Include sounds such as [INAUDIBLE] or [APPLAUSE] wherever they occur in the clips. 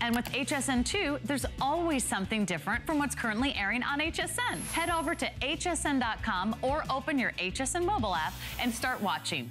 And with HSN2, there's always something different from what's currently airing on HSN. Head over to hsn.com or open your HSN mobile app and start watching.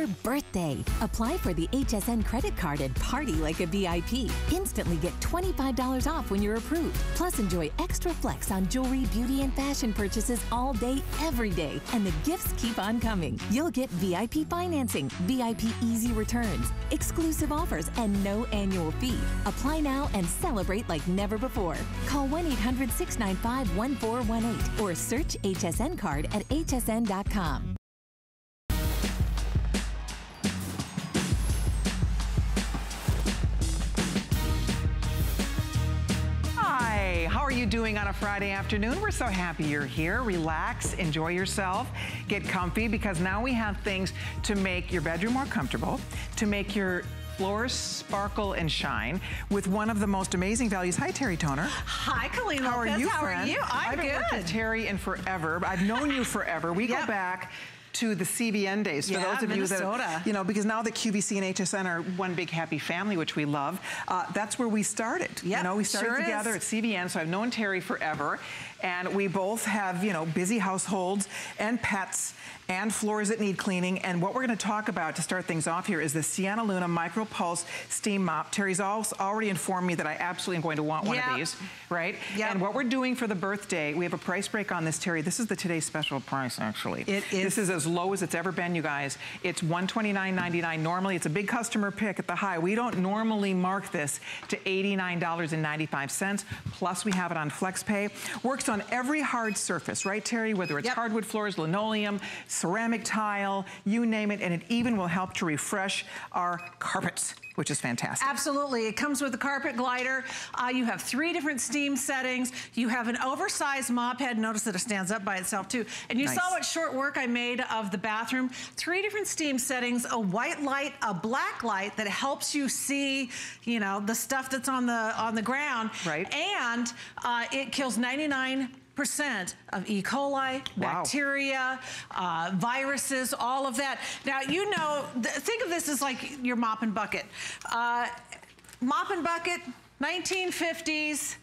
It's our birthday. Apply for the HSN credit card and party like a VIP. Instantly get $25 off when you're approved. Plus, enjoy extra flex on jewelry, beauty, and fashion purchases all day, every day. And the gifts keep on coming. You'll get VIP financing, VIP easy returns, exclusive offers, and no annual fee. Apply now and celebrate like never before. Call 1 800 695 1418 or search HSN card at hsn.com. you doing on a Friday afternoon? We're so happy you're here. Relax, enjoy yourself, get comfy because now we have things to make your bedroom more comfortable, to make your floors sparkle and shine with one of the most amazing values. Hi, Terry Toner. Hi, Colleen How are you, How friend? are you? I'm I've been working good. with Terry in forever. I've known you forever. We Yep. go back to the CVN days. For Yeah, those of you Minnesota. that, you know, because now that QVC and HSN are one big happy family, which we love, uh, that's where we started. you know, we started sure is. together at CVN, so I've known Terry forever. And we both have, you know, busy households and pets and floors that need cleaning. And what we're gonna talk about to start things off here is the Sienna Luna Micro Pulse Steam Mop. Terry's also already informed me that I absolutely am going to want one Yep. of these, right? Yep. And what we're doing for the birthday, we have a price break on this, Terry. This is the today's special price, actually. It is. This is as low as it's ever been, you guys. It's $129.99. Normally, it's a big customer pick at the high. We don't normally mark this to $89.95. Plus, we have it on FlexPay. Works on every hard surface, right, Terry? Whether it's Yep. hardwood floors, linoleum, ceramic tile, you name it. And it even will help to refresh our carpets, which is fantastic. Absolutely. It comes with a carpet glider. Uh, you have three different steam settings. You have an oversized mop head. Notice that it stands up by itself too. And you Nice. saw what short work I made of the bathroom. Three different steam settings, a white light, a black light that helps you see, you know, the stuff that's on the on the ground. Right. And uh, it kills 99 percent of E. coli, Wow. bacteria, uh, viruses, all of that. Now, you know, th think of this as like your mop and bucket. Uh, mop and bucket, 1950s,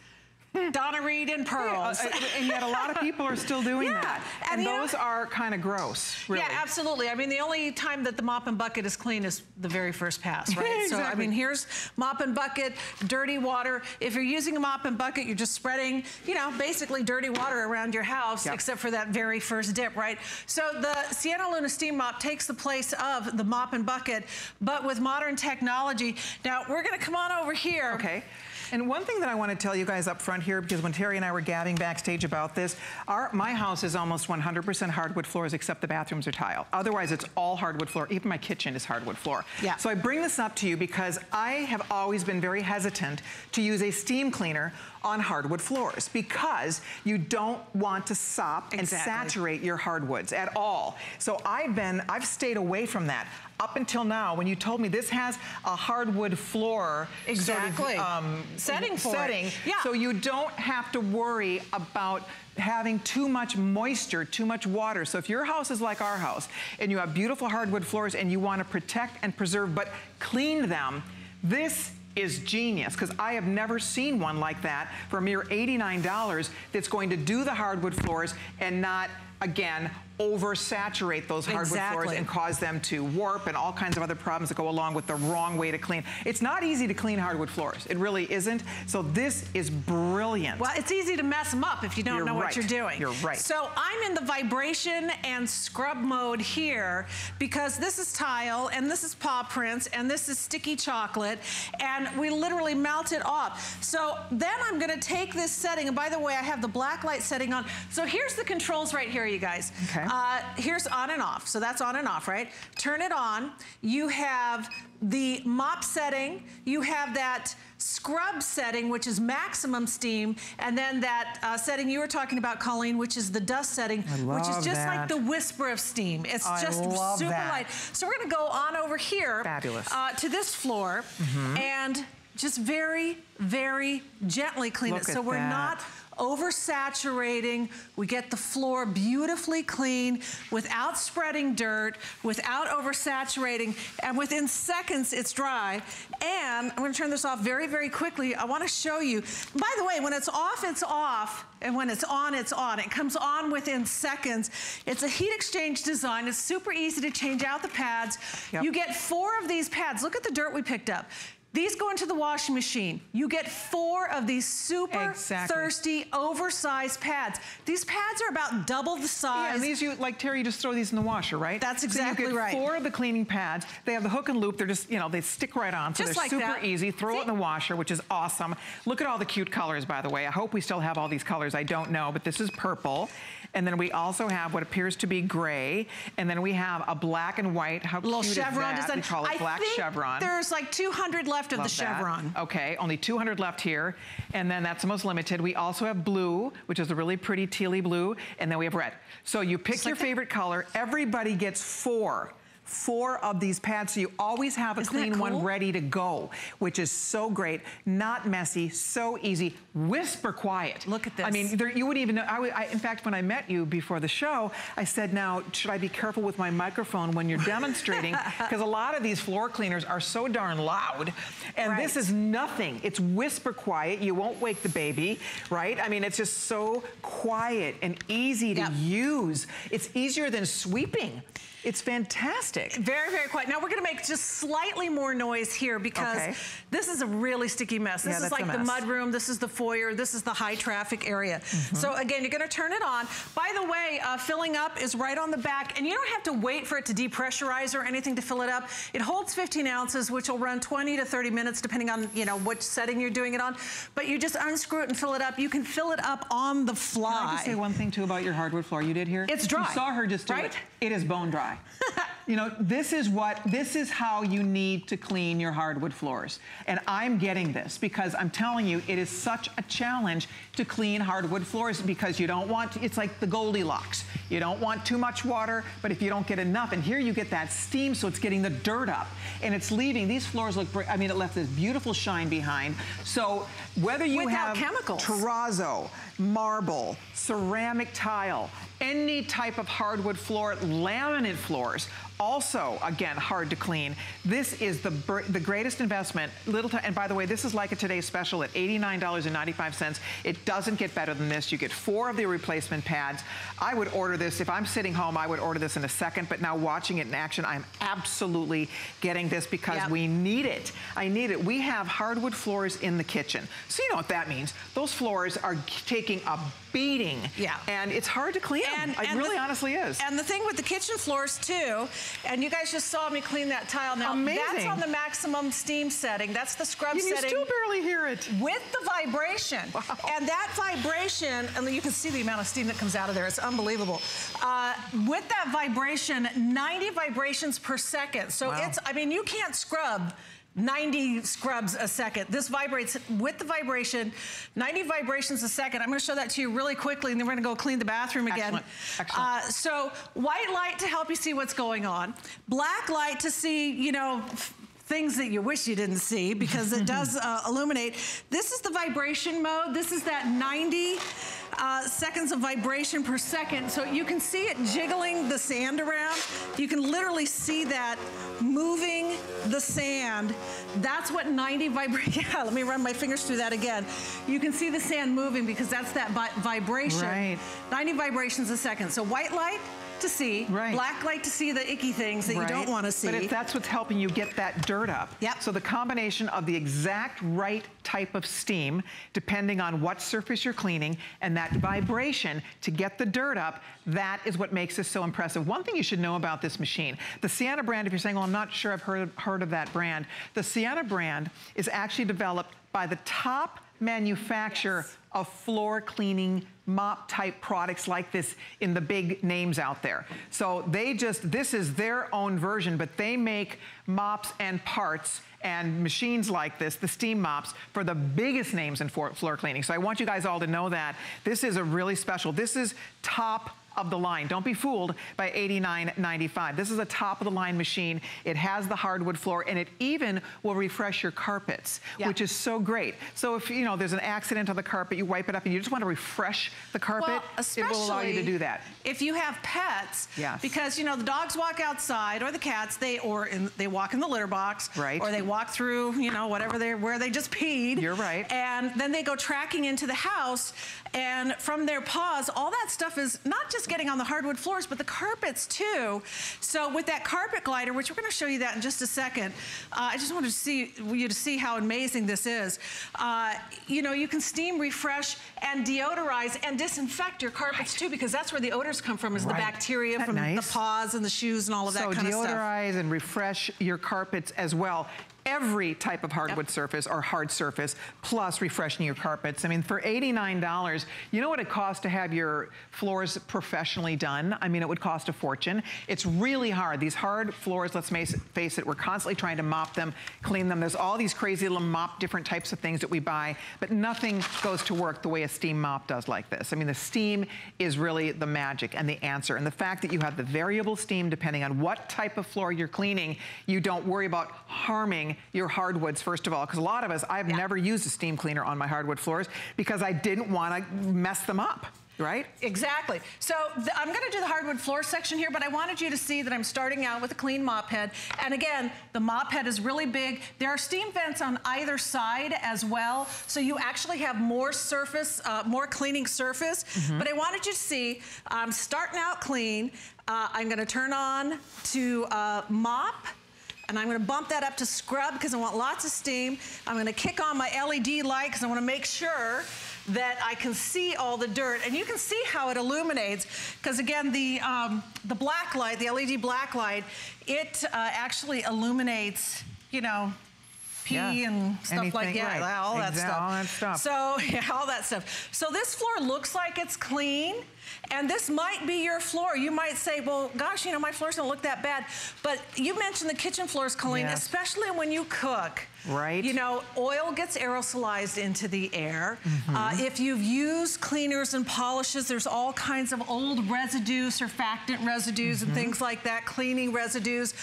[LAUGHS] Donna Reed and pearls. Uh, and yet a lot of people are still [LAUGHS] doing Yeah, that. and And, you know- those are kind of gross, really. Yeah, absolutely. I mean, the only time that the mop and bucket is clean is the very first pass, right? exactly. [LAUGHS] So, I mean, here's mop and bucket, dirty water. If you're using a mop and bucket, you're just spreading, you know, basically dirty water around your house, Yep. except for that very first dip, right? So the Sienna Luna Steam Mop takes the place of the mop and bucket, but with modern technology. Now, we're gonna come on over here. Okay. And one thing that I want to tell you guys up front here, because when Terry and I were gabbing backstage about this, our my house is almost 100% hardwood floors except the bathrooms are tile. Otherwise, it's all hardwood floor. Even my kitchen is hardwood floor. Yeah. So I bring this up to you because I have always been very hesitant to use a steam cleaner on hardwood floors because you don't want to sop and Exactly. saturate your hardwoods at all. So I've been, I've stayed away from that up until now when you told me this has a hardwood floor sort of, Exactly. um, Setting for it. setting, Yeah. so you don't have to worry about having too much moisture, too much water. So if your house is like our house and you have beautiful hardwood floors and you want to protect and preserve but clean them, this is genius because I have never seen one like that for a mere $89 that's going to do the hardwood floors and not again, oversaturate those hardwood Exactly. floors and cause them to warp and all kinds of other problems that go along with the wrong way to clean. It's not easy to clean hardwood floors. It really isn't. So this is brilliant. Well, it's easy to mess them up if you don't You're know what you're doing. You're right. So I'm in the vibration and scrub mode here because this is tile and this is paw prints and this is sticky chocolate and we literally melt it off. So then I'm gonna take this setting and by the way, I have the black light setting on. So here's the controls right here, you guys. Okay. Uh, here's on and off. So that's on and off, right? Turn it on. You have the mop setting. You have that scrub setting, which is maximum steam, and then that uh, setting you were talking about, Colleen, which is the dust setting, which is just like the whisper of steam. It's I just super that. light. So we're gonna go on over here Fabulous. Uh, to this floor and just very, very gently clean Look it. So we're that. not oversaturating. We get the floor beautifully clean without spreading dirt, without oversaturating, and within seconds it's dry. And I'm gonna turn this off very, very quickly. I wanna show you. By the way, when it's off, it's off, and when it's on, it's on. It comes on within seconds. It's a heat exchange design. It's super easy to change out the pads. Yep. You get four of these pads. Look at the dirt we picked up. These go into the washing machine. You get four of these super Exactly. thirsty, oversized pads. These pads are about double the size. Yeah, and these you like Terry, you just throw these in the washer, right? That's So exactly you get right. Four of the cleaning pads. They have the hook and loop. They're just you know they stick right on, so Just they're like super that. easy. Throw See? it in the washer, which is awesome. Look at all the cute colors, by the way. I hope we still have all these colors. I don't know, but this is purple. And then we also have what appears to be gray. And then we have a black and white. How little cute chevron is that? design. We call it I black think chevron. There's like 200 left of Love the that. chevron. Okay, only 200 left here. And then that's the most limited. We also have blue, which is a really pretty tealy blue. And then we have red. So you pick Just your like favorite color. Everybody gets four. Four of these pads, so you always have a Isn't clean one ready to go, which is so great, not messy, so easy, whisper quiet. Look at this. I mean, there, you wouldn't even know. I, would- I- in fact, when I met you before the show, I said, now, should I be careful with my microphone when you're demonstrating? [LAUGHS] Because a lot of these floor cleaners are so darn loud. And this is nothing. It's whisper quiet. You won't wake the baby, right? I mean, it's just so quiet and easy to Yep. use. It's easier than sweeping. It's fantastic. Very, very quiet. Now we're gonna make just slightly more noise here because Okay. this is a really sticky mess. This Yeah, is like the mud room, this is the foyer, this is the high traffic area. Mm-hmm. So again, you're gonna turn it on. By the way, uh, filling up is right on the back and you don't have to wait for it to depressurize or anything to fill it up. It holds 15 ounces, which will run 20 to 30 minutes depending on, you know, which setting you're doing it on. But you just unscrew it and fill it up. You can fill it up on the fly. Can I just say one thing too about your hardwood floor you did here? It's dry, You saw her just do right? it. It is bone dry. [LAUGHS] you know, this is what, this is how you need to clean your hardwood floors. And I'm getting this because I'm telling you, it is such a challenge to clean hardwood floors because you don't want, it's like the Goldilocks. You don't want too much water, but if you don't get enough, and here you get that steam, so it's getting the dirt up and it's leaving, these floors look. I mean, it left this beautiful shine behind. So whether you Without have chemicals. terrazzo, marble, ceramic tile, any type of hardwood floor, laminate floors, also, again, hard to clean. This is the the greatest investment. Little and by the way, this is like a today's special at $89.95. It doesn't get better than this. You get four of the replacement pads. I would order this if I'm sitting home. I would order this in a second. But now watching it in action, I'm absolutely getting this because Yep. we need it. I need it. We have hardwood floors in the kitchen. So you know what that means. Those floors are taking a beating. Yeah. And it's hard to clean them. It really the- honestly is. And the thing with the kitchen floors too, and you guys just saw me clean that tile. Now that's on the maximum steam setting. That's the scrub you, you setting. still barely hear it. with the vibration. And that vibration, and you can see the amount of steam that comes out of there. It's unbelievable. Uh, with that vibration, 90 vibrations per second. So Wow. it's, I mean, you can't scrub 90 scrubs a second. This vibrates with the vibration, 90 vibrations a second. I'm gonna show that to you really quickly and then we're gonna go clean the bathroom again. Excellent. Excellent. Uh, so white light to help you see what's going on. Black light to see, you know, things that you wish you didn't see because it does [LAUGHS] uh, illuminate. This is the vibration mode. This is that 90 uh, seconds of vibration per second. So you can see it jiggling the sand around. You can literally see that moving the sand. That's what 90 vibration, [LAUGHS] yeah, let me run my fingers through that again. You can see the sand moving because that's that vi- vibration. Right. 90 vibrations a second. So white light, to see. Right. Black light to see the icky things that you don't want to see. But if that's what's helping you get that dirt up. Yep. So the combination of the exact right type of steam, depending on what surface you're cleaning, and that vibration to get the dirt up, that is what makes this so impressive. One thing you should know about this machine, the Sienna brand, if you're saying, well, I'm not sure I've heard, heard of that brand, the Sienna brand is actually developed by the top manufacturer of floor cleaning mop type products like this in the big names out there. So they just, this is their own version, but they make mops and parts and machines like this, the steam mops, for the biggest names in floor cleaning. So I want you guys all to know that. This is a really special, this is top of the line. Don't be fooled by $89.95. This is a top of the line machine. It has the hardwood floor and it even will refresh your carpets, Yeah. which is so great. So if, you know, there's an accident on the carpet, you wipe it up and you just want to refresh the carpet, Well, it will allow you to do that. If you have pets, Yes. because you know the dogs walk outside or the cats, they or in, they walk in the litter box, Right. Or they walk through, you know, whatever they where they just peed. You're right. And then they go tracking into the house, and from their paws, all that stuff is not just getting on the hardwood floors, but the carpets too. So with that carpet glider, which we're going to show you that in just a second, uh, I just wanted to see you to see how amazing this is. Uh, you know, you can steam, refresh, and deodorize and disinfect your carpets too, because that's where the odors come from, is the bacteria from nice? the paws and the shoes and all of that so kind of stuff. So deodorize and refresh your carpets as well. Every type of hardwood surface or hard surface, plus refreshing your carpets. I mean, for $89, you know what it costs to have your floors professionally done? I mean, it would cost a fortune. It's really hard. These hard floors, let's face it, face it, we're constantly trying to mop them, clean them. There's all these crazy little mop, different types of things that we buy, but nothing goes to work the way a steam mop does like this. I mean, the steam is really the magic and the answer. And the fact that you have the variable steam depending on what type of floor you're cleaning, you don't worry about harming your hardwoods, first of all, because a lot of us, I've never used a steam cleaner on my hardwood floors because I didn't want to mess them up, right? Exactly. So I'm going to do the hardwood floor section here, but I wanted you to see that I'm starting out with a clean mop head. And again, the mop head is really big. There are steam vents on either side as well, so you actually have more surface, uh, more cleaning surface. But I wanted you to see, I'm starting out clean. Uh, I'm going to turn on to uh, mop. And I'm gonna bump that up to scrub because I want lots of steam. I'm gonna kick on my LED light because I wanna make sure that I can see all the dirt. And you can see how it illuminates because again, the, um, the black light, the LED black light, it uh, actually illuminates, you know, pee Yeah. and stuff like that, right. all that Exact- stuff. all that stuff. So [LAUGHS] yeah, all that stuff. So this floor looks like it's clean, and this might be your floor. You might say, well, gosh, you know, my floors don't look that bad. But you mentioned the kitchen floors, Colleen, Yes. especially when you cook. Right. You know, oil gets aerosolized into the air. Mm-hmm. Uh, if you've used cleaners and polishes, there's all kinds of old residue, surfactant residues Mm-hmm. and things like that, cleaning residues.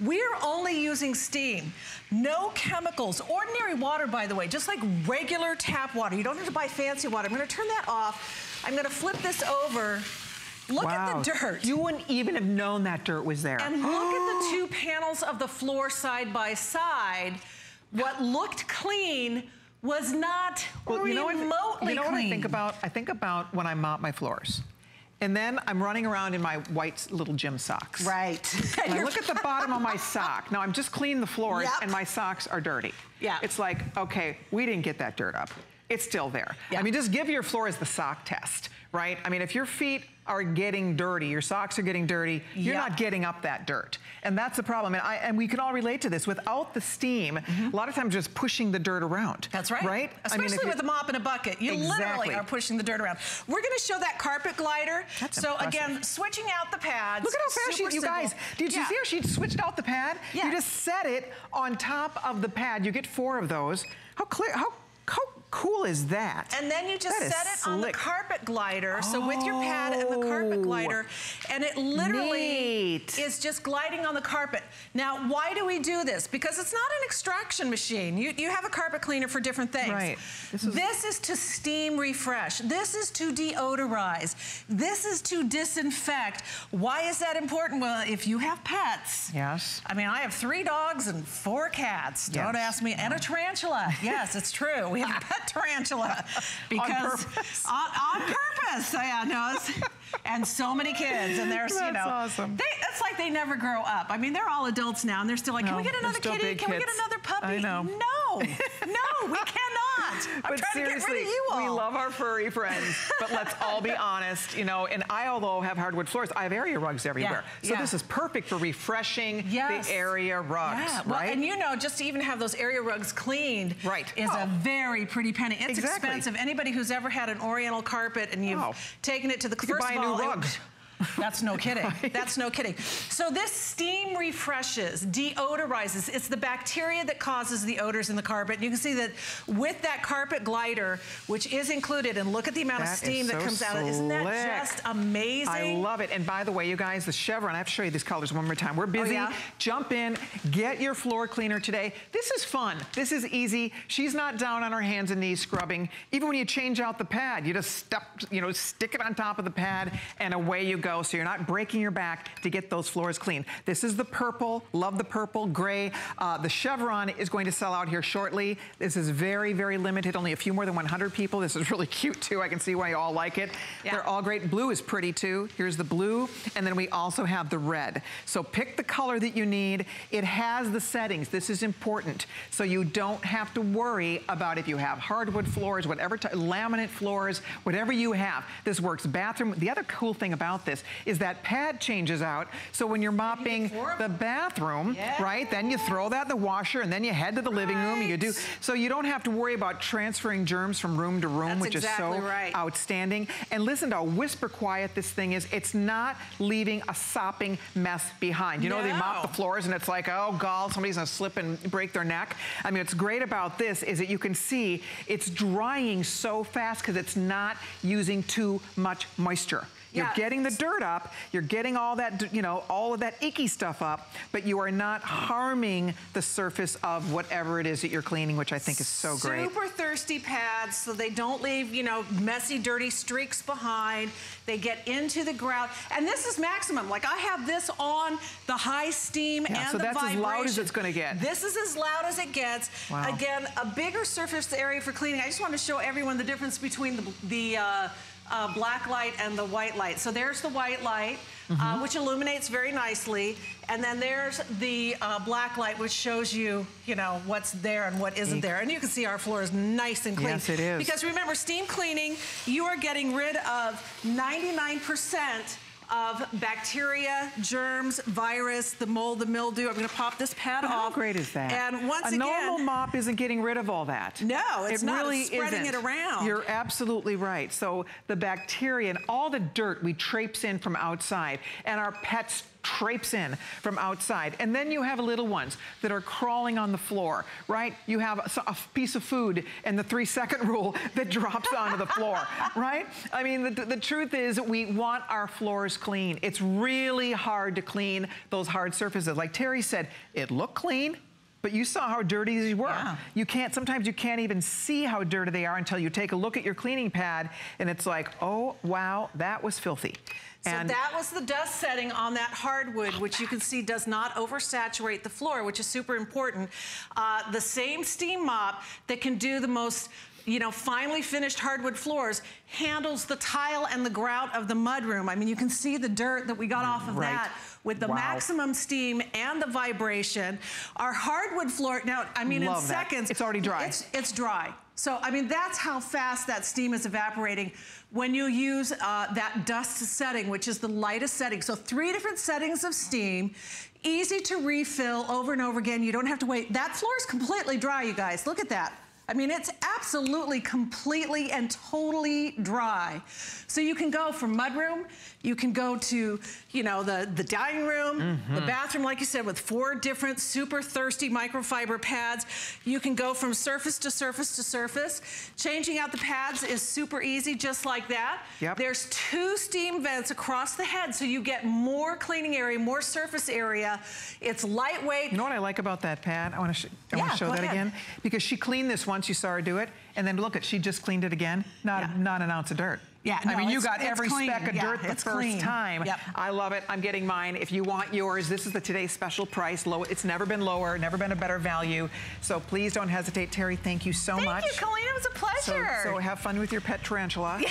We're only using steam, no chemicals. Ordinary water, by the way, just like regular tap water. You don't have to buy fancy water. I'm gonna turn that off. I'm gonna flip this over. Look wow. at the dirt. You wouldn't even have known that dirt was there. And look at the [GASPS] two panels of the floor side by side. What looked clean was not Well, you know what, you know what I think about? I think about when I mop my floors. And then I'm running around in my white little gym socks. Right. [LAUGHS] [LAUGHS] And I look at the bottom of my [LAUGHS] sock. Now I'm just cleaning the floors Yep. and my socks are dirty. Yeah. It's like, okay, we didn't get that dirt up. It's still there. Yeah. I mean, just give your floors the sock test, right? I mean, if your feet are getting dirty, your socks are getting dirty, you're Yeah. not getting up that dirt. And that's the problem. And, I, and we can all relate to this. Without the steam, mm-hmm. a lot of times just pushing the dirt around. That's right. Right? I mean, Especially if you- with a mop and a bucket. You literally are pushing the dirt around. We're going to show that carpet glider. That's so impressive. again, switching out the pads. Look at how fast she, you guys, did you Yeah. see how she switched out the pad? Yeah. You just set it on top of the pad. You get four of those. How clear, how, how cool is that? And then you just is set it on the carpet glider. So with your pad and the carpet Oh. glider, and it literally Neat. is just gliding on the carpet. Now, why do we do this? Because it's not an extraction machine. You, you have a carpet cleaner for different things. Right. This This is, is- to steam refresh. This is to deodorize. This is to disinfect. Why is that important? Well, if you have pets. Yes. I mean, I have three dogs and four cats. Don't ask me. And a tarantula. Yes, it's true. We have [LAUGHS] a pet [LAUGHS] tarantula. Because on purpose. On, on purpose. Yeah, no, and so many kids. And there's, you know, awesome. they, it's like they never grow up. I mean, they're all adults now, and they're still like, No, can we get another kitty? Can we get another puppy? I know. No, no, we I'm but trying seriously, to get rid of you all. we love our furry friends. but let's all be [LAUGHS] honest, you know, and I, although have hardwood floors, I have area rugs everywhere. so yeah. this is perfect for refreshing Yes. the area rugs, Yeah, well, right? and you know, just to even have those area rugs cleaned Right. is Oh. a very pretty penny. It's Exactly. expensive. Anybody who's ever had an oriental carpet and you've Oh. taken it to the first buy a new all, it- rug. That's no [LAUGHS] kidding. Right. That's no kidding. So this steam refreshes, deodorizes. It's the bacteria that causes the odors in the carpet. And you can see that with that carpet glider, which is included, and look at the amount That of steam that so comes out. of it. Isn't that just amazing? I love it. And by the way, you guys, the Chevron, I have to show you these colors one more time. We're oh, busy. Oh, yeah? Jump in, get your floor cleaner today. This is fun. This is easy. She's not down on her hands and knees scrubbing. Even when you change out the pad, you just step, you know, stick it on top of the pad and away you go. So you're not breaking your back to get those floors clean. This is the purple, love the purple, gray. Uh, the Chevron is going to sell out here shortly. This is very, very limited, only a few more than 100 people. This is really [LAUGHS] cute too. I can see why you all like it. Yeah. They're all great. Blue is pretty too. Here's the blue, and then we also have the red. So pick the color that you need. It has the settings. This is important. So you don't have to worry about if you have hardwood floors, whatever, laminate floors, whatever you have. This works bathroom. The other cool thing about this is that pad changes out. So when you're mopping the bathroom, Yeah. right, then you throw that in the washer and then you head to the living room and you do. So you don't have to worry about transferring germs from room to room, That's which exactly is so right. outstanding. And listen to how whisper quiet this thing is. It's not leaving a sopping mess behind. You know, they mop the floors and it's like, oh God, somebody's gonna slip and break their neck. I mean, what's great about this is that you can see it's drying so fast because it's not using too much moisture. You're Yeah. getting the dirt up, you're getting all that, you know, all of that icky stuff up, but you are not harming the surface of whatever it is that you're cleaning, which I think is so great. Super thirsty pads so they don't leave, you know, messy, dirty streaks behind. They get into the ground. And this is maximum. Like I have this on the high steam Yeah, and so the that's as vibration. loud as it's gonna get. This is as loud as it gets. Wow. Again, a bigger surface area for cleaning. I just want to show everyone the difference between the, the uh, uh, black light and the white light. So there's the white light, Mm-hmm. uh, which illuminates very nicely. And then there's the uh, black light, which shows you, you know, what's there and what isn't there. And you can see our floor is nice and clean. Yes, it is. Because remember, steam cleaning, you are getting rid of 99% of bacteria, germs, virus, the mold, the mildew. I'm gonna pop this pad how off. great is that? And once a again, normal mop isn't getting rid of all that. No, it's it not. Really It's spreading isn't. it around. You're absolutely right. So the bacteria and all the dirt we traipse in from outside, and our pets traipse in from outside. And then you have little ones that are crawling on the floor, right? You have a, a piece of food and the three second [LAUGHS] rule that drops onto the floor, right? I mean, the, the truth is we want our floors clean. It's really hard to clean those hard surfaces. Like Terry said, it looked clean, but you saw how dirty these were. Yeah. You can't, sometimes you can't even see how dirty they are until you take a look at your cleaning pad and it's like, oh, wow, that was filthy. So that was the dust setting on that hardwood, which you can see does not oversaturate the floor, which is super important. Uh, the same steam mop that can do the most you know, finely finished hardwood floors handles the tile and the grout of the mudroom. I mean, you can see the dirt that we got off of Right. that with the Wow. maximum steam and the vibration. Our hardwood floor, now, I mean, Love in that. seconds. It's already dry. It's, it's dry. So, I mean, that's how fast that steam is evaporating when you use uh, that dust setting, which is the lightest setting. So three different settings of steam, easy to refill over and over again. You don't have to wait. That floor is completely dry, you guys. Look at that. I mean, it's absolutely, completely, and totally dry. So you can go from mudroom, you can go to, you know, the, the dining room, the mm-hmm. bathroom, like you said, with four different super thirsty microfiber pads. You can go from surface to surface to surface. Changing out the pads is super easy, just like that. Yep. There's two steam vents across the head, so you get more cleaning area, more surface area. It's lightweight. You know what I like about that pad? I want to sh I want Yeah, to show that ahead. again because she cleaned this once. You saw her do it, and then look at she just cleaned it again. Not Yeah. not an ounce of dirt. Yeah, I no, mean, you got every clean. speck of Yeah, dirt the first clean. time. Yep. I love it. I'm getting mine. If you want yours, this is the today's special price. Low. It's never been lower, never been a better value. So please don't hesitate. Terry, thank you so Thank much. Thank you, Colleen. It was a pleasure. so have fun with your pet tarantula. [LAUGHS]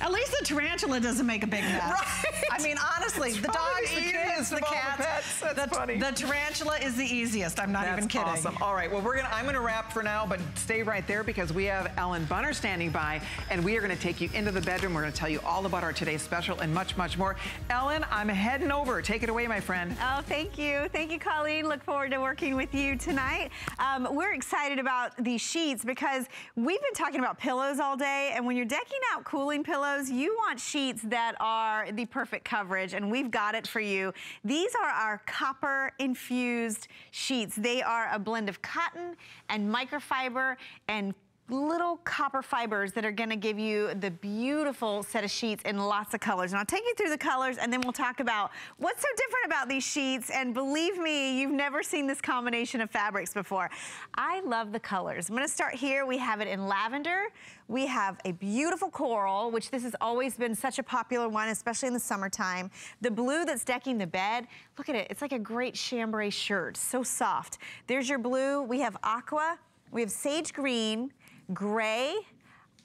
At least the tarantula doesn't make a big mess. Right. I mean, honestly, It's the dogs, the the kids, the the cats. pets. That's the, funny. the tarantula is the easiest. I'm not That's even kidding. awesome. All right, well, we're gonna. I'm gonna wrap for now, but stay right there because we have Ellen Bunner standing by, and we are gonna take you into the bedroom. We're gonna tell you all about our today's special and much, much more. Ellen, I'm heading over. Take it away, my friend. Oh, thank you. Thank you, Colleen. Look forward to working with you tonight. Um, we're excited about these sheets because we've been talking about pillows all day, and when you're decking out cooling pillows, you want sheets that are the perfect coverage, and we've got it for you. These are our copper infused sheets. They are a blend of cotton and microfiber and little copper fibers that are gonna give you the beautiful set of sheets in lots of colors. And I'll take you through the colors and then we'll talk about what's so different about these sheets. And believe me, you've never seen this combination of fabrics before. I love the colors. I'm gonna start here. We have it in lavender. We have a beautiful coral, which this has always been such a popular one, especially in the summertime. The blue that's decking the bed, look at it. It's like a great chambray shirt, so soft. There's your blue. We have aqua. We have sage green, gray,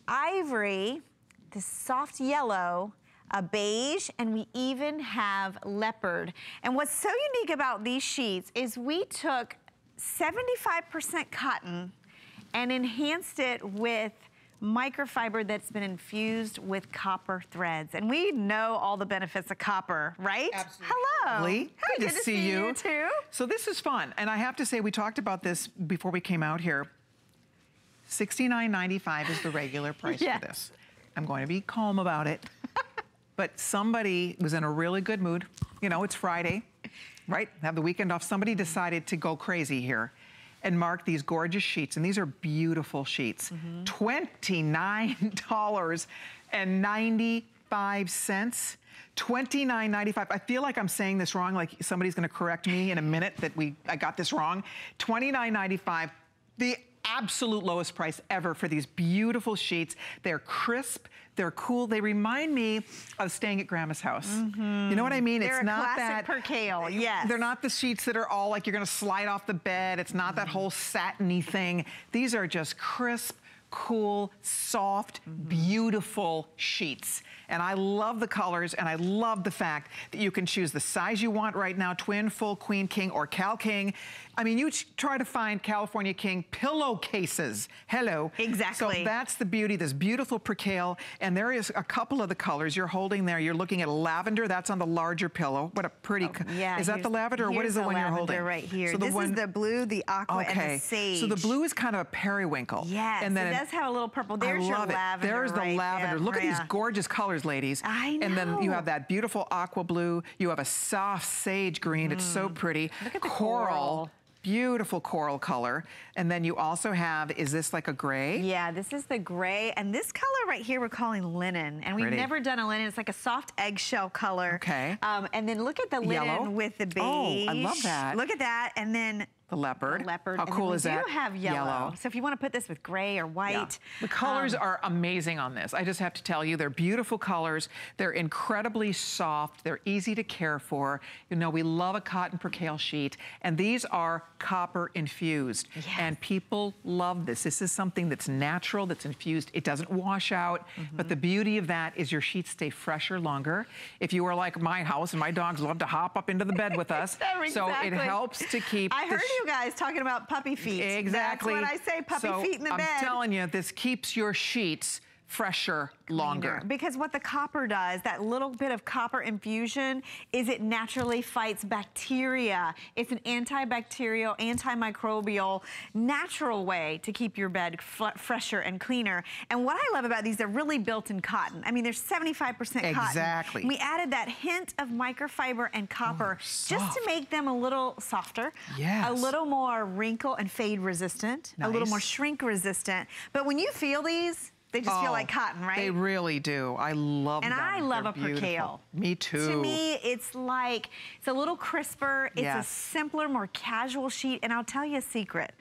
ivory, this soft yellow, a beige, and we even have leopard. And what's so unique about these sheets is we took 75% cotton and enhanced it with microfiber that's been infused with copper threads. And we know all the benefits of copper, right? Absolutely. Hello. Lee, Hi, good, to, see, you. too. So this is fun, and I have to say we talked about this before we came out here. $69.95 is the regular [LAUGHS] price Yeah. for this. I'm going to be calm about it. [LAUGHS] but somebody was in a really good mood. You know, it's Friday, right? Have the weekend off. Somebody decided to go crazy here and mark these gorgeous sheets. And these are beautiful sheets. Mm-hmm. $29.95. $29.95. I feel like I'm saying this wrong, like somebody's gonna correct me in a minute that we I got this wrong. $29.95. The absolute lowest price ever for these beautiful sheets. They're crisp, they're cool. They remind me of staying at grandma's house. You know what I mean? They're it's not classic that percale, yes. They're not the sheets that are all like you're gonna slide off the bed. It's not that mm-hmm. whole satiny thing. These are just crisp, cool, soft, mm-hmm. beautiful sheets. And I love the colors and I love the fact that you can choose the size you want right now, twin, full, queen, king, or Cal King. I mean, you try to find California King pillowcases. Hello. Exactly. So that's the beauty, this beautiful percale. And there is a couple of the colors you're holding there. You're looking at lavender. That's on the larger pillow. What a pretty, Oh, Yeah, is that the lavender or what is the, one you're holding? right here. So the this one, is the blue, the aqua, and okay. the sage. So the blue is kind of a periwinkle. Yes, and then it does have a little purple. There's I your love it. lavender There's the lavender. there, Look at these gorgeous colors, ladies. I know. And then you have that beautiful aqua blue. You have a soft sage green. It's so pretty. Mm. Look at the coral. coral. Beautiful coral color. And then you also have, is this like a gray? Yeah, this is the gray, and this color right here we're calling linen, and we've Pretty. never done a linen. It's like a soft eggshell color. Okay. Um, and then look at the linen Yellow. with the beige. Oh, I love that. Look at that, and then The leopard. the leopard. How and then cool is that? We do have yellow. Yellow. So if you want to put this with gray or white, Yeah. The colors um, are amazing on this. I just have to tell you, they're beautiful colors. They're incredibly soft. They're easy to care for. You know, we love a cotton percale sheet, and these are copper infused. And people love this. This is something that's natural, that's infused. It doesn't wash out, but the Mm-hmm. beauty of that is your sheets stay fresher longer. If you are like my house, and my dogs love to hop up into the bed with us, [LAUGHS] so it helps to keep I the heard sh- you guys talking about puppy feet. Exactly. That's what I say, puppy So, feet in the bed. I'm telling you, this keeps your sheets fresher longer. Because what the copper does, that little bit of copper infusion, is it naturally fights bacteria. It's an antibacterial, antimicrobial, natural way to keep your bed fresher and cleaner. And what I love about these, they're really built in cotton. I mean, there's 75% cotton. Exactly. We added that hint of microfiber and oh, copper just to make them a little softer, Yes. a little more wrinkle and fade resistant, a little more shrink resistant. But when you feel these, they just feel Oh, like cotton, right? They really do. I love And them. I love They're a percale. Me too. To me, it's like, it's a little crisper. It's a simpler, more casual sheet. And I'll tell you a secret.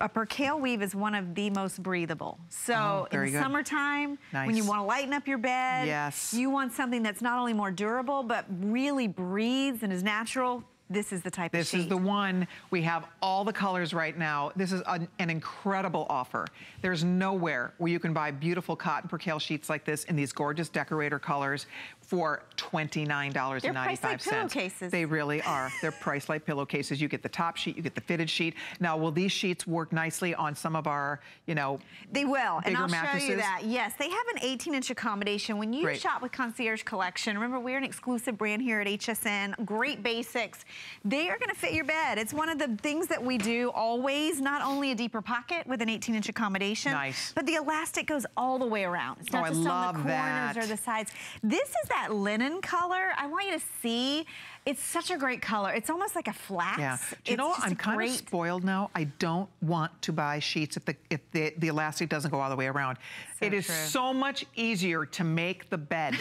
a percale weave is one of the most breathable. So Oh, in the good. summertime, when you want to lighten up your bed, Yes. you want something that's not only more durable, but really breathes and is natural, this is the type This of sheet. is the one. We have all the colors right now. This is an, an incredible offer. There's nowhere where you can buy beautiful cotton percale sheets like this in these gorgeous decorator colors for $29.95. They're priced like pillowcases. They really are. They're priced like pillowcases. You get the top sheet, you get the fitted sheet. Now, will these sheets work nicely on some of our, you know, They will, and I'll show you that. Yes, they have an 18-inch accommodation. When you Great. shop with Concierge Collection, remember we're an exclusive brand here at HSN. Great basics. They are going to fit your bed. It's one of the things that we do always. Not only a deeper pocket with an 18-inch accommodation, Nice. but the elastic goes all the way around. It's Oh, not I just on the corners that. or the sides. This is that linen color. I want you to see. It's such a great color. It's almost like a flax. Yeah. Do you know It's what? I'm kind great of spoiled now. I don't want to buy sheets if the if the, the elastic doesn't go all the way around. So it is true. so much easier to make the bed.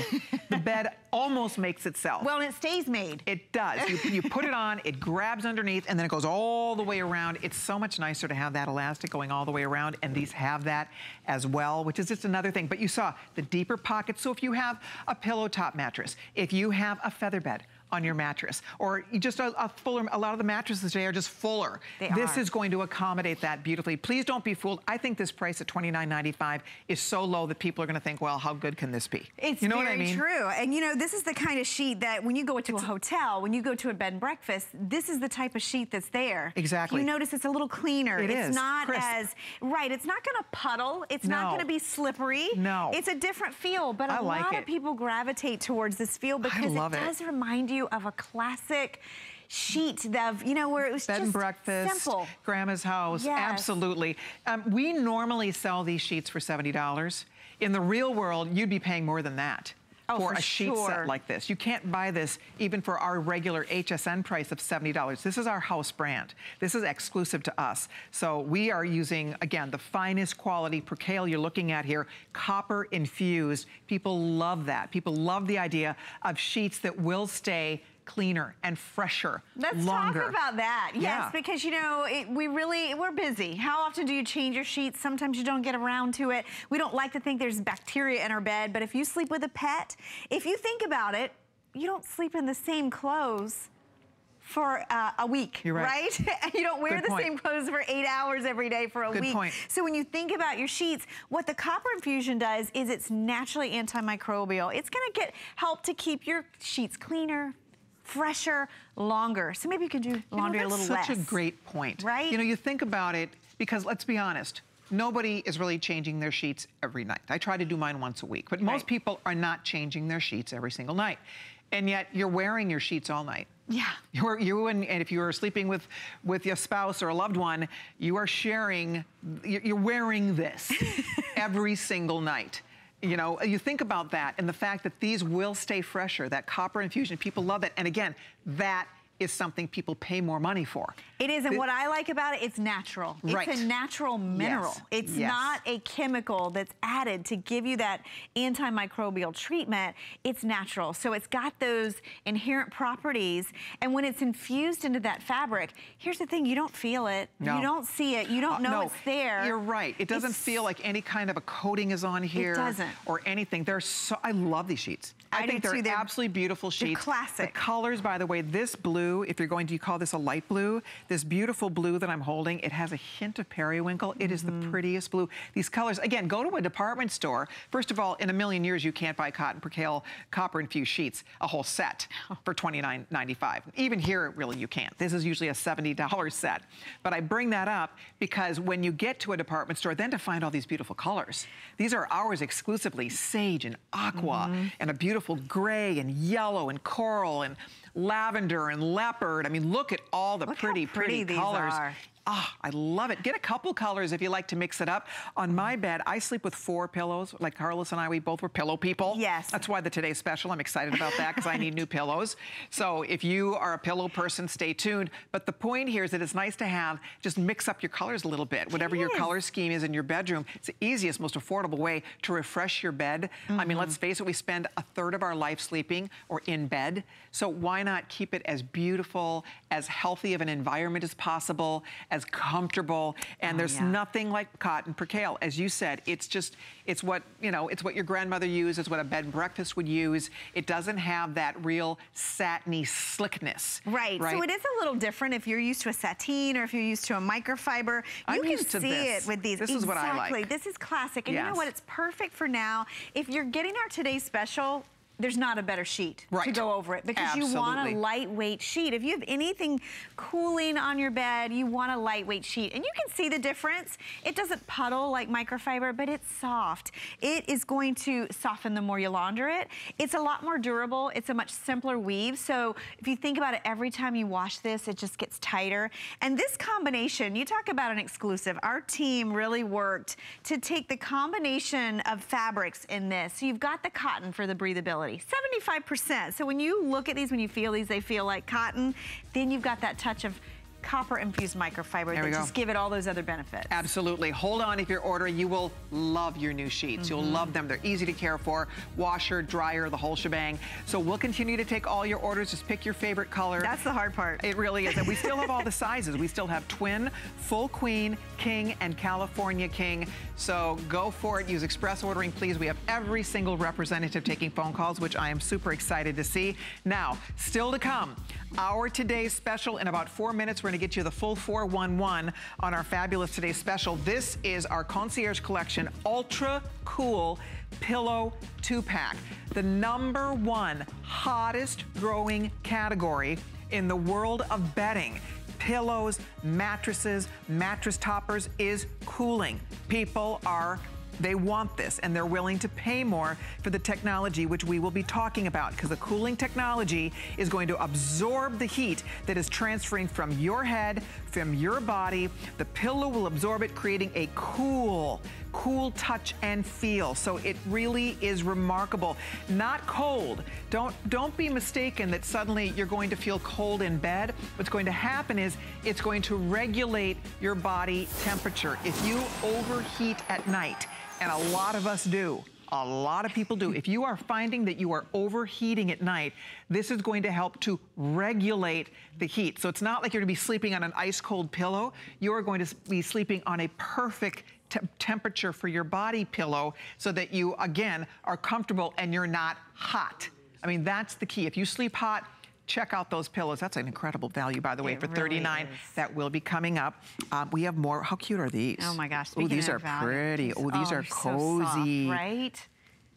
the [LAUGHS] bed almost makes itself. Well, and it stays made. It does. You, you put it on, it grabs underneath, and then it goes all the way around. It's so much nicer to have that elastic going all the way around, and these have that as well, which is just another thing. But you saw the deeper pockets. So if you have a pillow top mattress, if you have a feather bed, on your mattress, or just a, a fuller. A lot of the mattresses today are just fuller. They this are. is going to accommodate that beautifully. Please don't be fooled. I think this price at $29.95 is so low that people are going to think, well, how good can this be? It's you know very what I mean? true. And you know, this is the kind of sheet that when you go to a hotel, when you go to a bed and breakfast, this is the type of sheet that's there. Exactly. You notice it's a little cleaner. It it's is. not Crisp. as right, it's not gonna puddle. It's not gonna be slippery. No. It's a different feel, but a I like lot it. of people gravitate towards this feel because it it. does remind you of a classic sheet of, you know, where it was Bed just and breakfast, simple. grandma's house, Yes. absolutely. Um, we normally sell these sheets for $70. In the real world, you'd be paying more than that. Oh, for for a sheet sure. set like this. You can't buy this even for our regular HSN price of $70. This is our house brand. This is exclusive to us. So we are using, again, the finest quality percale you're looking at here, copper infused. People love that. People love the idea of sheets that will stay cleaner and fresher Let's longer. talk about that. Yes, Yeah. because you know, it, we really, we're busy. How often do you change your sheets? Sometimes you don't get around to it. We don't like to think there's bacteria in our bed, but if you sleep with a pet, if you think about it, you don't sleep in the same clothes for uh, a week, You're right. [LAUGHS] And you don't wear Good the point. same clothes for eight hours every day for a Good week. point. So when you think about your sheets, what the copper infusion does is it's naturally antimicrobial. It's gonna get help to keep your sheets cleaner, fresher, longer. So maybe you can do You know, laundry a little such less. Such a great point. Right? You know, you think about it, because let's be honest, nobody is really changing their sheets every night. I try to do mine once a week, but most Right. people are not changing their sheets every single night. And yet you're wearing your sheets all night. Yeah. You're, you and, and if you are sleeping with, with your spouse or a loved one, you are sharing, you're wearing this [LAUGHS] every single night. You know, you think about that and the fact that these will stay fresher, that copper infusion, people love it. And again, that is something people pay more money for. It is, and what I like about it, it's natural. Right. It's a natural mineral. Yes. It's Yes. not a chemical that's added to give you that antimicrobial treatment. It's natural. So it's got those inherent properties. And when it's infused into that fabric, here's the thing, you don't feel it. No. You don't see it. You don't Uh, know no, it's there. You're right. It doesn't It's- feel like any kind of a coating is on here. It doesn't. Or anything. They're so, I love these sheets. I think they're. They're- absolutely beautiful sheets. classic. The colors, by the way, this blue, if you're going to call this a light blue, this beautiful blue that I'm holding, it has a hint of periwinkle. It is the Mm-hmm. prettiest blue. These colors, again, go to a department store. First of all, in a million years, you can't buy cotton percale copper infused sheets, a whole set for $29.95. Even here, really, you can't. This is usually a $70 set. But I bring that up because when you get to a department store, then to find all these beautiful colors. These are ours exclusively, sage and aqua Mm-hmm. and a beautiful gray and yellow and coral and lavender and leopard. I mean, look at all the Look pretty, pretty these colors. are. Ah, I love it. Get a couple colors if you like to mix it up. On my bed, I sleep with four pillows. Like Carlos and I, we both were pillow people. Yes. That's why the Today special. I'm excited about that because I need new pillows. So if you are a pillow person, stay tuned. But the point here is that it's nice to have, just mix up your colors a little bit. Whatever your color scheme is in your bedroom, it's the easiest, most affordable way to refresh your bed. I mean, let's face it, we spend a third of our life sleeping or in bed. So why not keep it as beautiful as healthy of an environment as possible, as comfortable, and oh, there's yeah. nothing like cotton percale. As you said, it's just, it's what, you know, it's what your grandmother used, it's what a bed and breakfast would use. It doesn't have that real satiny slickness. Right, right? so it is a little different if you're used to a sateen or if you're used to a microfiber. You I'm can see this. it with these. This exactly. is what I like. This is classic. And yes. you know what? It's perfect for now. If you're getting our today's special, there's not a better sheet right. to go over it because Absolutely. you want a lightweight sheet. If you have anything cooling on your bed, you want a lightweight sheet. And you can see the difference. It doesn't puddle like microfiber, but it's soft. It is going to soften the more you launder it. It's a lot more durable. It's a much simpler weave. So if you think about it, every time you wash this, it just gets tighter. And this combination, you talk about an exclusive. Our team really worked to take the combination of fabrics in this. So you've got the cotton for the breathability. 75%. So when you look at these, when you feel these, they feel like cotton. Then you've got that touch of copper infused microfiber there that just give it all those other benefits. Absolutely. Hold on if you're ordering. You will love your new sheets. Mm -hmm. You'll mm-hmm. love them. They're easy to care for. Washer, dryer, the whole shebang. So we'll continue to take all your orders. Just pick your favorite color. That's the hard part. It really is. And we still have all the [LAUGHS] sizes. We still have twin, full queen, king, and California king. So go for it. Use express ordering, please. We have every single representative taking phone calls, which I am super excited to see. Now, still to come, our today's special in about four minutes. We're going to get you the full 411 on our fabulous today's special. This is our concierge collection ultra cool pillow two pack. The number one hottest growing category in the world of bedding pillows, mattresses, mattress toppers is cooling. People are they want this and they're willing to pay more for the technology which we will be talking about because the cooling technology is going to absorb the heat that is transferring from your head, from your body. The pillow will absorb it, creating a cool, cool touch and feel. So it really is remarkable. Not cold. Don't, don't be mistaken that suddenly you're going to feel cold in bed. What's going to happen is it's going to regulate your body temperature. If you overheat at night, and a lot of us do. A lot of people do. If you are finding that you are overheating at night, this is going to help to regulate the heat. So it's not like you're gonna be sleeping on an ice cold pillow. You're going to be sleeping on a perfect te temperature for your body pillow so that you, again, are comfortable and you're not hot. I mean, that's the key. If you sleep hot, check out those pillows. That's an incredible value, by the way, it for really 39 is. That will be coming up. Um, we have more. How cute are these? Oh my gosh. Oh, these are value. pretty. Oh, these oh, are cozy. So soft, right?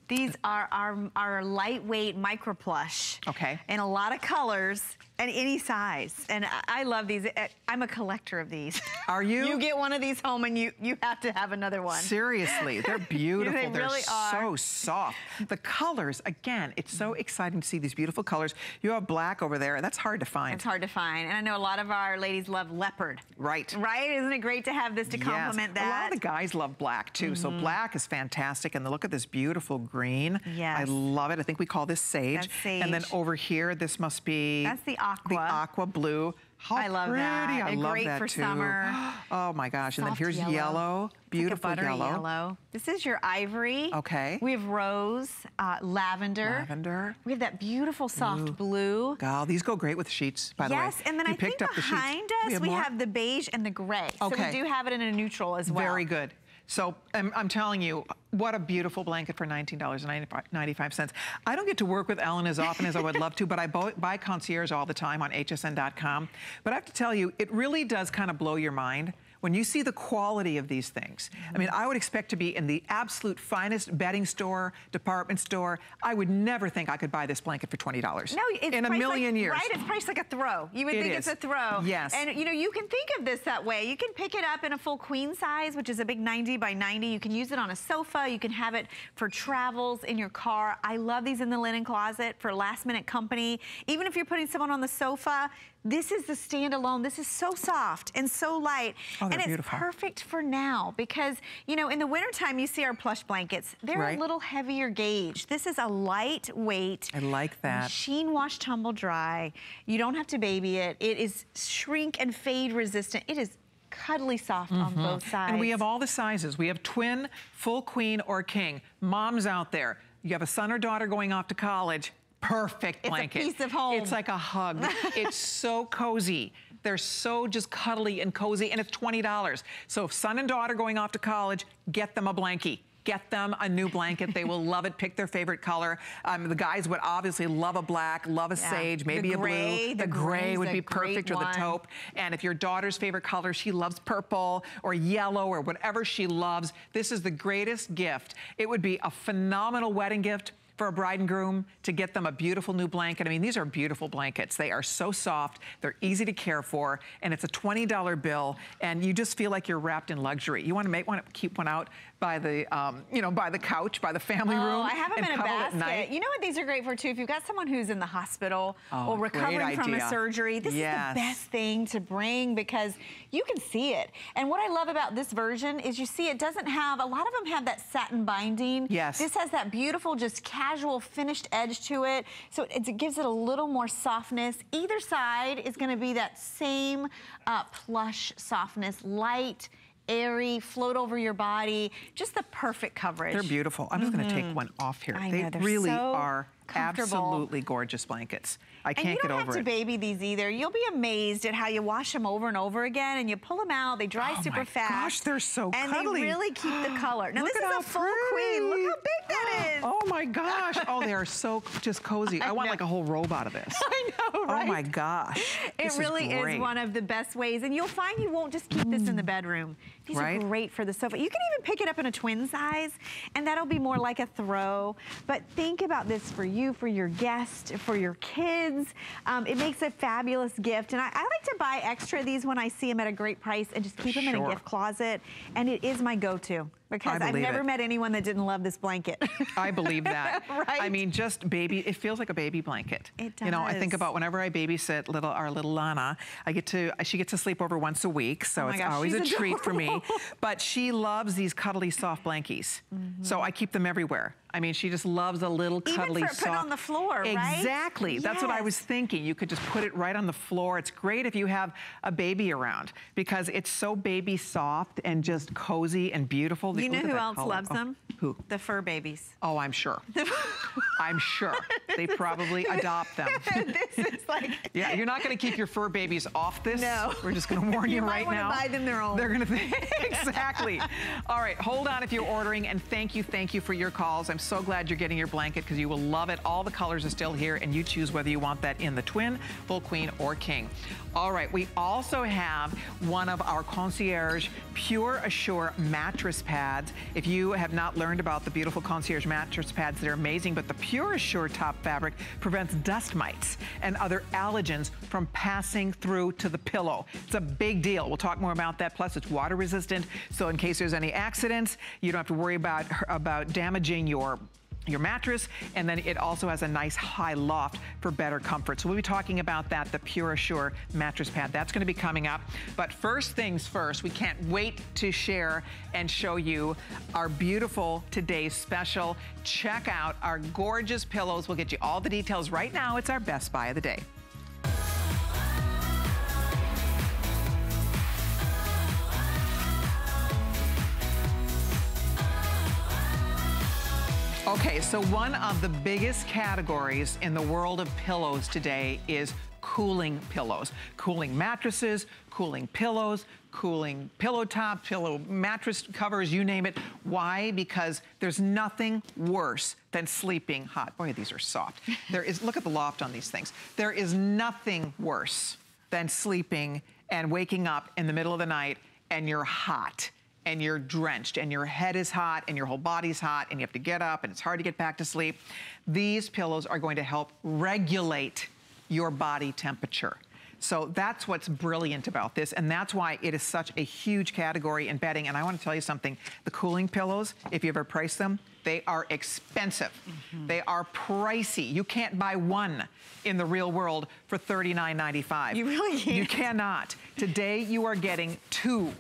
These are our, our lightweight micro plush. Okay. In a lot of colors and any size. And I, love these. I'm a collector of these. [LAUGHS] Are you? you get one of these home and you, you have to have another one. Seriously, [LAUGHS] they're beautiful. they they're really are. so soft. The colors, again, it's so exciting to see these beautiful colors. You have black over there. That's hard to find. It's hard to find. And I know a lot of our ladies love leopard. Right. Right? Isn't it great to have this to complement that? A lot of the guys love black too. Mm -hmm. So mm-hmm. black is fantastic. And look at this beautiful green. Yes. I love it. I think we call this sage. Sage. And then over here, this must be... That's the aqua. The aqua blue. How I love pretty. that. I and love great that for too. summer. [GASPS] Oh my gosh. Soft and then here's yellow. yellow. Beautiful like yellow. yellow. This is your ivory. Okay. We have rose, uh, lavender. Lavender. We have that beautiful soft Ooh. blue. God, these go great with sheets, by the way. Yes, and then you I think behind us we, have, we have, the beige and the gray. Okay. So we do have it in a neutral as well. Very good. So I'm, I'm, telling you, what a beautiful blanket for $19.95. I don't get to work with Ellen as often as I would love to, but I [LAUGHS] buy concierge all the time on hsn.com. But I have to tell you, it really does kind of blow your mind when you see the quality of these things, I mean, I would expect to be in the absolute finest bedding store, department store. I would never think I could buy this blanket for $20. No, it's in a million like, years. Right, it's priced like a throw. You would it think is. it's a throw. Yes. And you know, you can think of this that way. You can pick it up in a full queen size, which is a big 90 by 90. You can use it on a sofa. You can have it for travels in your car. I love these in the linen closet for last minute company. Even if you're putting someone on the sofa, this is the standalone. This is so soft and so light. Oh, and it's beautiful. perfect for now because, you know, in the wintertime, you see our plush blankets. They're right. a little heavier gauge. This is a lightweight. I like that. Machine wash, tumble dry. You don't have to baby it. It is shrink and fade resistant. It is cuddly soft mm -hmm. on mm-hmm. both sides. And we have all the sizes. We have twin, full queen, or king. Moms out there, you have a son or daughter going off to college, perfect blanket. It's a piece of home. It's like a hug. [LAUGHS] it's so cozy. They're so just cuddly and cozy, and it's $20. So if son and daughter going off to college, get them a blankie get them a new blanket. They will love it. Pick their favorite color. Um, the guys would obviously love a black, love a yeah. sage, maybe the a gray, blue. The, the gray would be perfect or the taupe. And if your daughter's favorite color, she loves purple or yellow or whatever she loves, this is the greatest gift. It would be a phenomenal wedding gift for a bride and groom to get them a beautiful new blanket. I mean, these are beautiful blankets. They are so soft, they're easy to care for, and it's a $20 bill, and you just feel like you're wrapped in luxury. You want to make to keep one out by the, um, you know, by the couch, by the family oh, room. I have them in a basket. You know what these are great for too? If you've got someone who's in the hospital oh, or recovering from a surgery, this yes. is the best thing to bring because you can see it. And what I love about this version is you see it doesn't have, a lot of them have that satin binding. Yes. This has that beautiful, just casual finished edge to it. So it, it gives it a little more softness. Either side is gonna be that same uh, plush softness, light, airy, float over your body, just the perfect coverage. They're beautiful. I'm just mm -hmm. gonna take mm-hmm. one off here. I they know, really so are absolutely gorgeous blankets. I can't get over it. And you don't have to baby these either. You'll be amazed at how you wash them over and over again and you pull them out. They dry oh super fast. gosh, they're so and cuddly. And they really keep the color. Now [GASPS] Look this is a full pretty. queen. Look how big that [GASPS] is. Oh my gosh. Oh, they are so [LAUGHS] just cozy. I, I want like a whole robe out of this. [LAUGHS] I know, right? Oh my gosh. It this really is, is, one of the best ways. And you'll find you won't just keep this in the mm. bedroom. These right? are great for the sofa. You can even pick it up in a twin size and that'll be more like a throw. But think about this for you, for your guest, for your kids. Um, it makes a fabulous gift. And I, I, like to buy extra of these when I see them at a great price and just keep them sure. in a gift closet. And it is my go-to because I've never it. met anyone that didn't love this blanket. I believe that. [LAUGHS] right? I mean, just baby, it feels like a baby blanket. It does. You know, I think about whenever I babysit little our little Lana, I get to, she gets to sleep over once a week, so oh it's gosh, always a adorable. treat for me. [LAUGHS] But she loves these cuddly soft blankies. Mm -hmm. So I keep them everywhere. I mean, she just loves a little cuddly Even for soft. on the floor, right? Exactly. Yes. That's what I was thinking. You could just put it right on the floor. It's great if you have a baby around because it's so baby soft and just cozy and beautiful. You know who else color. loves oh, them? Who? The fur babies. Oh, I'm sure. [LAUGHS] I'm sure. They probably [LAUGHS] adopt them. [LAUGHS] this is like... yeah, you're not going to keep your fur babies off this. No. We're just going to warn you, you right now. You might buy them their own. They're going to think... exactly. All right, hold on if you're ordering, and thank you, thank you for your calls. I'm so glad you're getting your blanket because you will love it. All the colors are still here, and you choose whether you want that in the twin, full queen, or king. All right, we also have one of our concierge Pure Assure mattress pads. If you have not learned about the beautiful concierge mattress pads, they're amazing, but the Pure Assure top fabric prevents dust mites and other allergens from passing through to the pillow. It's a big deal. We'll talk more about that. Plus, it's water resistant, so in case there's any accidents, you don't have to worry about, about damaging your your mattress, and then it also has a nice high loft for better comfort. So we'll be talking about that, the Pure Assure mattress pad. That's gonna be coming up. But first things first, we can't wait to share and show you our beautiful today's special. Check out our gorgeous pillows. We'll get you all the details right now. It's our best buy of the day. Okay, so one of the biggest categories in the world of pillows today is cooling pillows. Cooling mattresses, cooling pillows, cooling pillow top, pillow mattress covers, you name it. Why? Because there's nothing worse than sleeping hot. Boy, these are soft. [LAUGHS] There is, look at the loft on these things. There is nothing worse than sleeping and waking up in the middle of the night and you're hot and you're drenched and your head is hot and your whole body's hot and you have to get up and it's hard to get back to sleep, these pillows are going to help regulate your body temperature. So that's what's brilliant about this, and that's why it is such a huge category in bedding. And I want to tell you something, the cooling pillows, if you ever price them, they are expensive. Mm -hmm. They are pricey. You can't buy one in the real world for $39.95. You really can't. You cannot. Today you are getting two.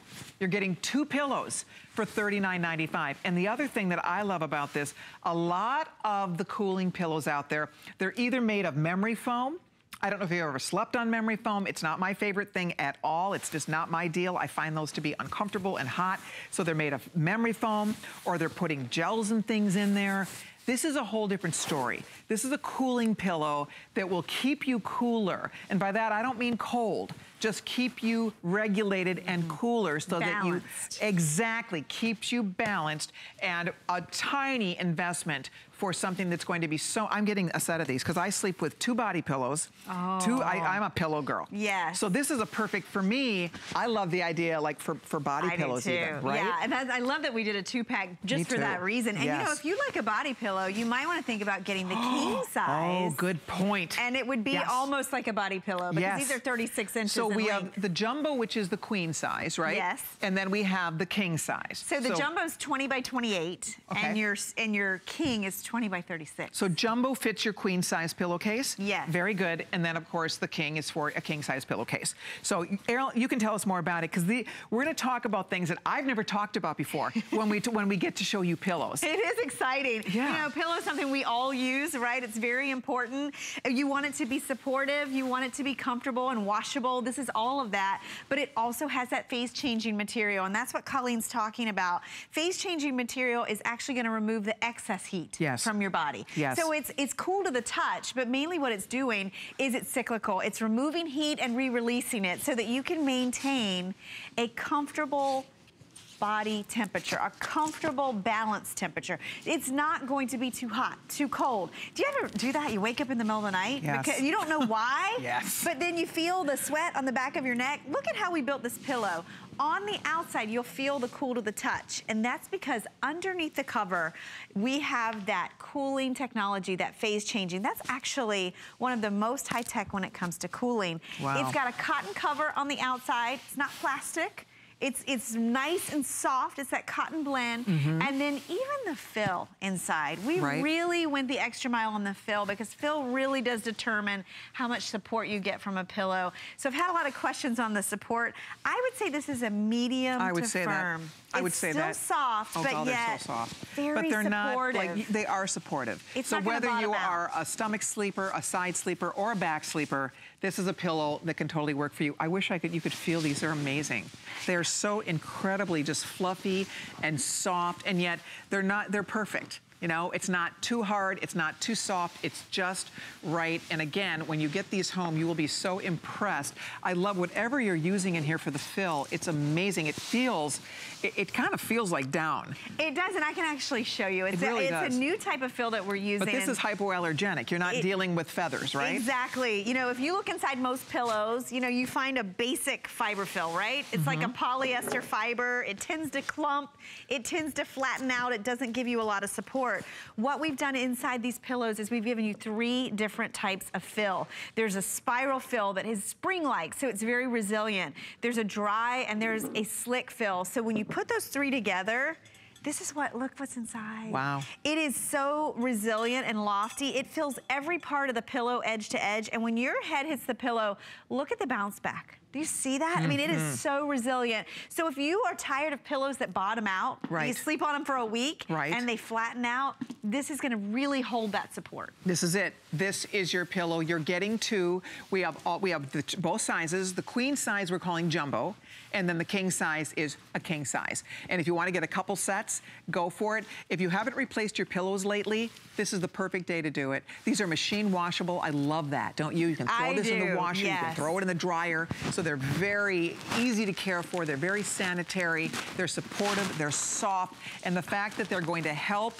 You're getting two pillows for $39.95. And the other thing that I love about this, a lot of the cooling pillows out there, they're either made of memory foam, I don't know if you've ever slept on memory foam. It's not my favorite thing at all. It's just not my deal. I find those to be uncomfortable and hot. So they're made of memory foam or they're putting gels and things in there. This is a whole different story. This is a cooling pillow that will keep you cooler. And by that, I don't mean cold just keep you regulated and mm-hmm. cooler so balanced. that you exactly keeps you balanced and a tiny investment for something that's going to be so, I'm getting a set of these because I sleep with two body pillows. Oh. Two, I, oh. am a pillow girl. Yes. So this is a perfect, for me, I love the idea like for, for body I pillows even, right? Yeah, and I love that we did a two pack just me for too. that reason. And yes. you know, if you like a body pillow, you might want to think about getting the [GASPS] king [GASPS] oh, size. Oh, good point. And it would be yes. almost like a body pillow because yes. these are 36 inches So we length. have the jumbo, which is the queen size, right? Yes. And then we have the king size. So the so, is 20 by 28, okay. and your and your king is 20 by 36. So jumbo fits your queen size pillowcase. Yes. Very good. And then of course the king is for a king size pillowcase. So Ellen, you can tell us more about it because we're going to talk about things that I've never talked about before [LAUGHS] when we when we get to show you pillows. It is exciting. Yeah. You know, pillow is something we all use, right? It's very important. You want it to be supportive. You want it to be comfortable and washable. This is all of that. But it also has that phase changing material. And that's what Colleen's talking about. Phase changing material is actually going to remove the excess heat yes. from your body. Yes. So it's, it's cool to the touch, but mainly what it's doing is it's cyclical. It's removing heat and re-releasing it so that you can maintain a comfortable body temperature, a comfortable balanced temperature. It's not going to be too hot, too cold. Do you ever do that? You wake up in the middle of the night yes. because you don't know [LAUGHS] why, yes. but then you feel the sweat on the back of your neck. Look at how we built this pillow. On the outside, you'll feel the cool to the touch, and that's because underneath the cover, we have that cooling technology, that phase changing. That's actually one of the most high-tech when it comes to cooling. Wow. It's got a cotton cover on the outside. It's not plastic. It's, it's nice and soft. It's that cotton blend. Mm -hmm. And then even the fill inside. We right. really went the extra mile on the fill because fill really does determine how much support you get from a pillow. So I've had a lot of questions on the support. I would say this is a medium I would to say firm. That. I would say that. soft, oh, but God, yet they're so soft. very But they're supportive. not like they are supportive. It's so whether you out. are a stomach sleeper, a side sleeper, or a back sleeper, this is a pillow that can totally work for you. I wish I could. You could feel these. They're amazing. They're so incredibly just fluffy and soft, and yet they're not. They're perfect. You know, it's not too hard, it's not too soft, it's just right. And again, when you get these home, you will be so impressed. I love whatever you're using in here for the fill. It's amazing. It feels, it, it kind of feels like down. It does, and I can actually show you. It's, it really a, it's does. a new type of fill that we're using. But this is hypoallergenic. You're not it, dealing with feathers, right? Exactly. You know, if you look inside most pillows, you know, you find a basic fiber fill, right? It's mm -hmm. like a Mm-hmm. polyester fiber. It tends to clump. It tends to flatten out. It doesn't give you a lot of support. What we've done inside these pillows is we've given you three different types of fill. There's a spiral fill that is spring-like, so it's very resilient. There's a dry and there's a slick fill. So when you put those three together, this is what, look what's inside. Wow. It is so resilient and lofty. It fills every part of the pillow edge to edge. And when your head hits the pillow, look at the bounce back. Do you see that? Mm -hmm. I mean, it is Mm-hmm. so resilient. So if you are tired of pillows that bottom out, right. you sleep on them for a week, right. and they flatten out, this is gonna really hold that support. This is it. This is your pillow. You're getting two. We have all, we have the, both sizes. The queen size we're calling jumbo, and then the king size is a king size. And if you want to get a couple sets, go for it. If you haven't replaced your pillows lately, this is the perfect day to do it. These are machine washable. I love that, don't you? You can throw I this do, in the washer, yes. you can throw it in the dryer. So they're very easy to care for. They're very sanitary. They're supportive. They're soft. And the fact that they're going to help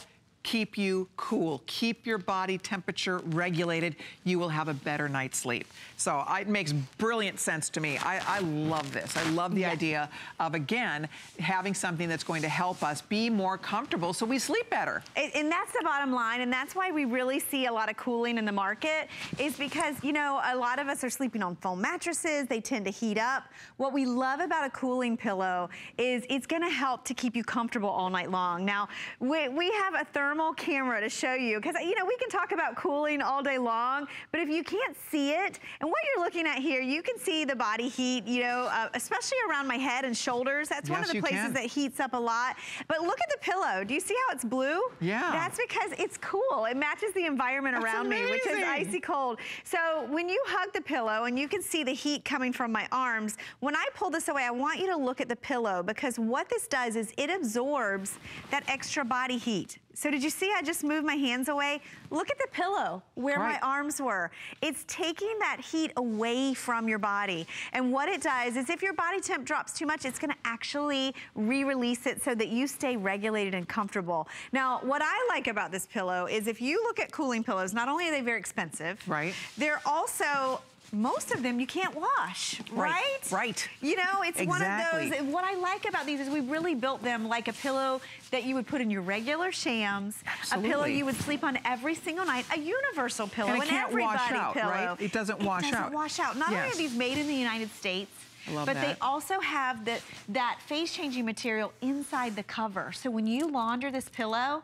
keep you cool, keep your body temperature regulated, you will have a better night's sleep. So I, it makes brilliant sense to me. I, I love this. I love the yeah. idea of, again, having something that's going to help us be more comfortable so we sleep better. And that's the bottom line, and that's why we really see a lot of cooling in the market, is because, you know, a lot of us are sleeping on foam mattresses. They tend to heat up. What we love about a cooling pillow is it's gonna help to keep you comfortable all night long. Now, we, we have a thermal camera to show you, because, you know, we can talk about cooling all day long, but if you can't see it, and what you're looking at here, you can see the body heat, you know, uh, especially around my head and shoulders. That's yes, one of the places can. that heats up a lot. But look at the pillow. Do you see how it's blue? Yeah. That's because it's cool. It matches the environment That's around amazing. me, which is icy cold. So when you hug the pillow and you can see the heat coming from my arms, when I pull this away, I want you to look at the pillow because what this does is it absorbs that extra body heat. So did you see I just moved my hands away? Look at the pillow where right. my arms were. It's taking that heat away from your body. And what it does is if your body temp drops too much, it's gonna actually re-release it so that you stay regulated and comfortable. Now, what I like about this pillow is if you look at cooling pillows, not only are they very expensive, right. they're also most of them you can't wash, right? Right. right. You know, it's exactly. one of those, what I like about these is we really built them like a pillow that you would put in your regular shams, Absolutely. a pillow you would sleep on every single night, a universal pillow, and it can't wash out, pillow. Right? It doesn't wash it doesn't out. wash out. Not yes. only are these made in the United States, but that. they also have the, that phase changing material inside the cover. So when you launder this pillow,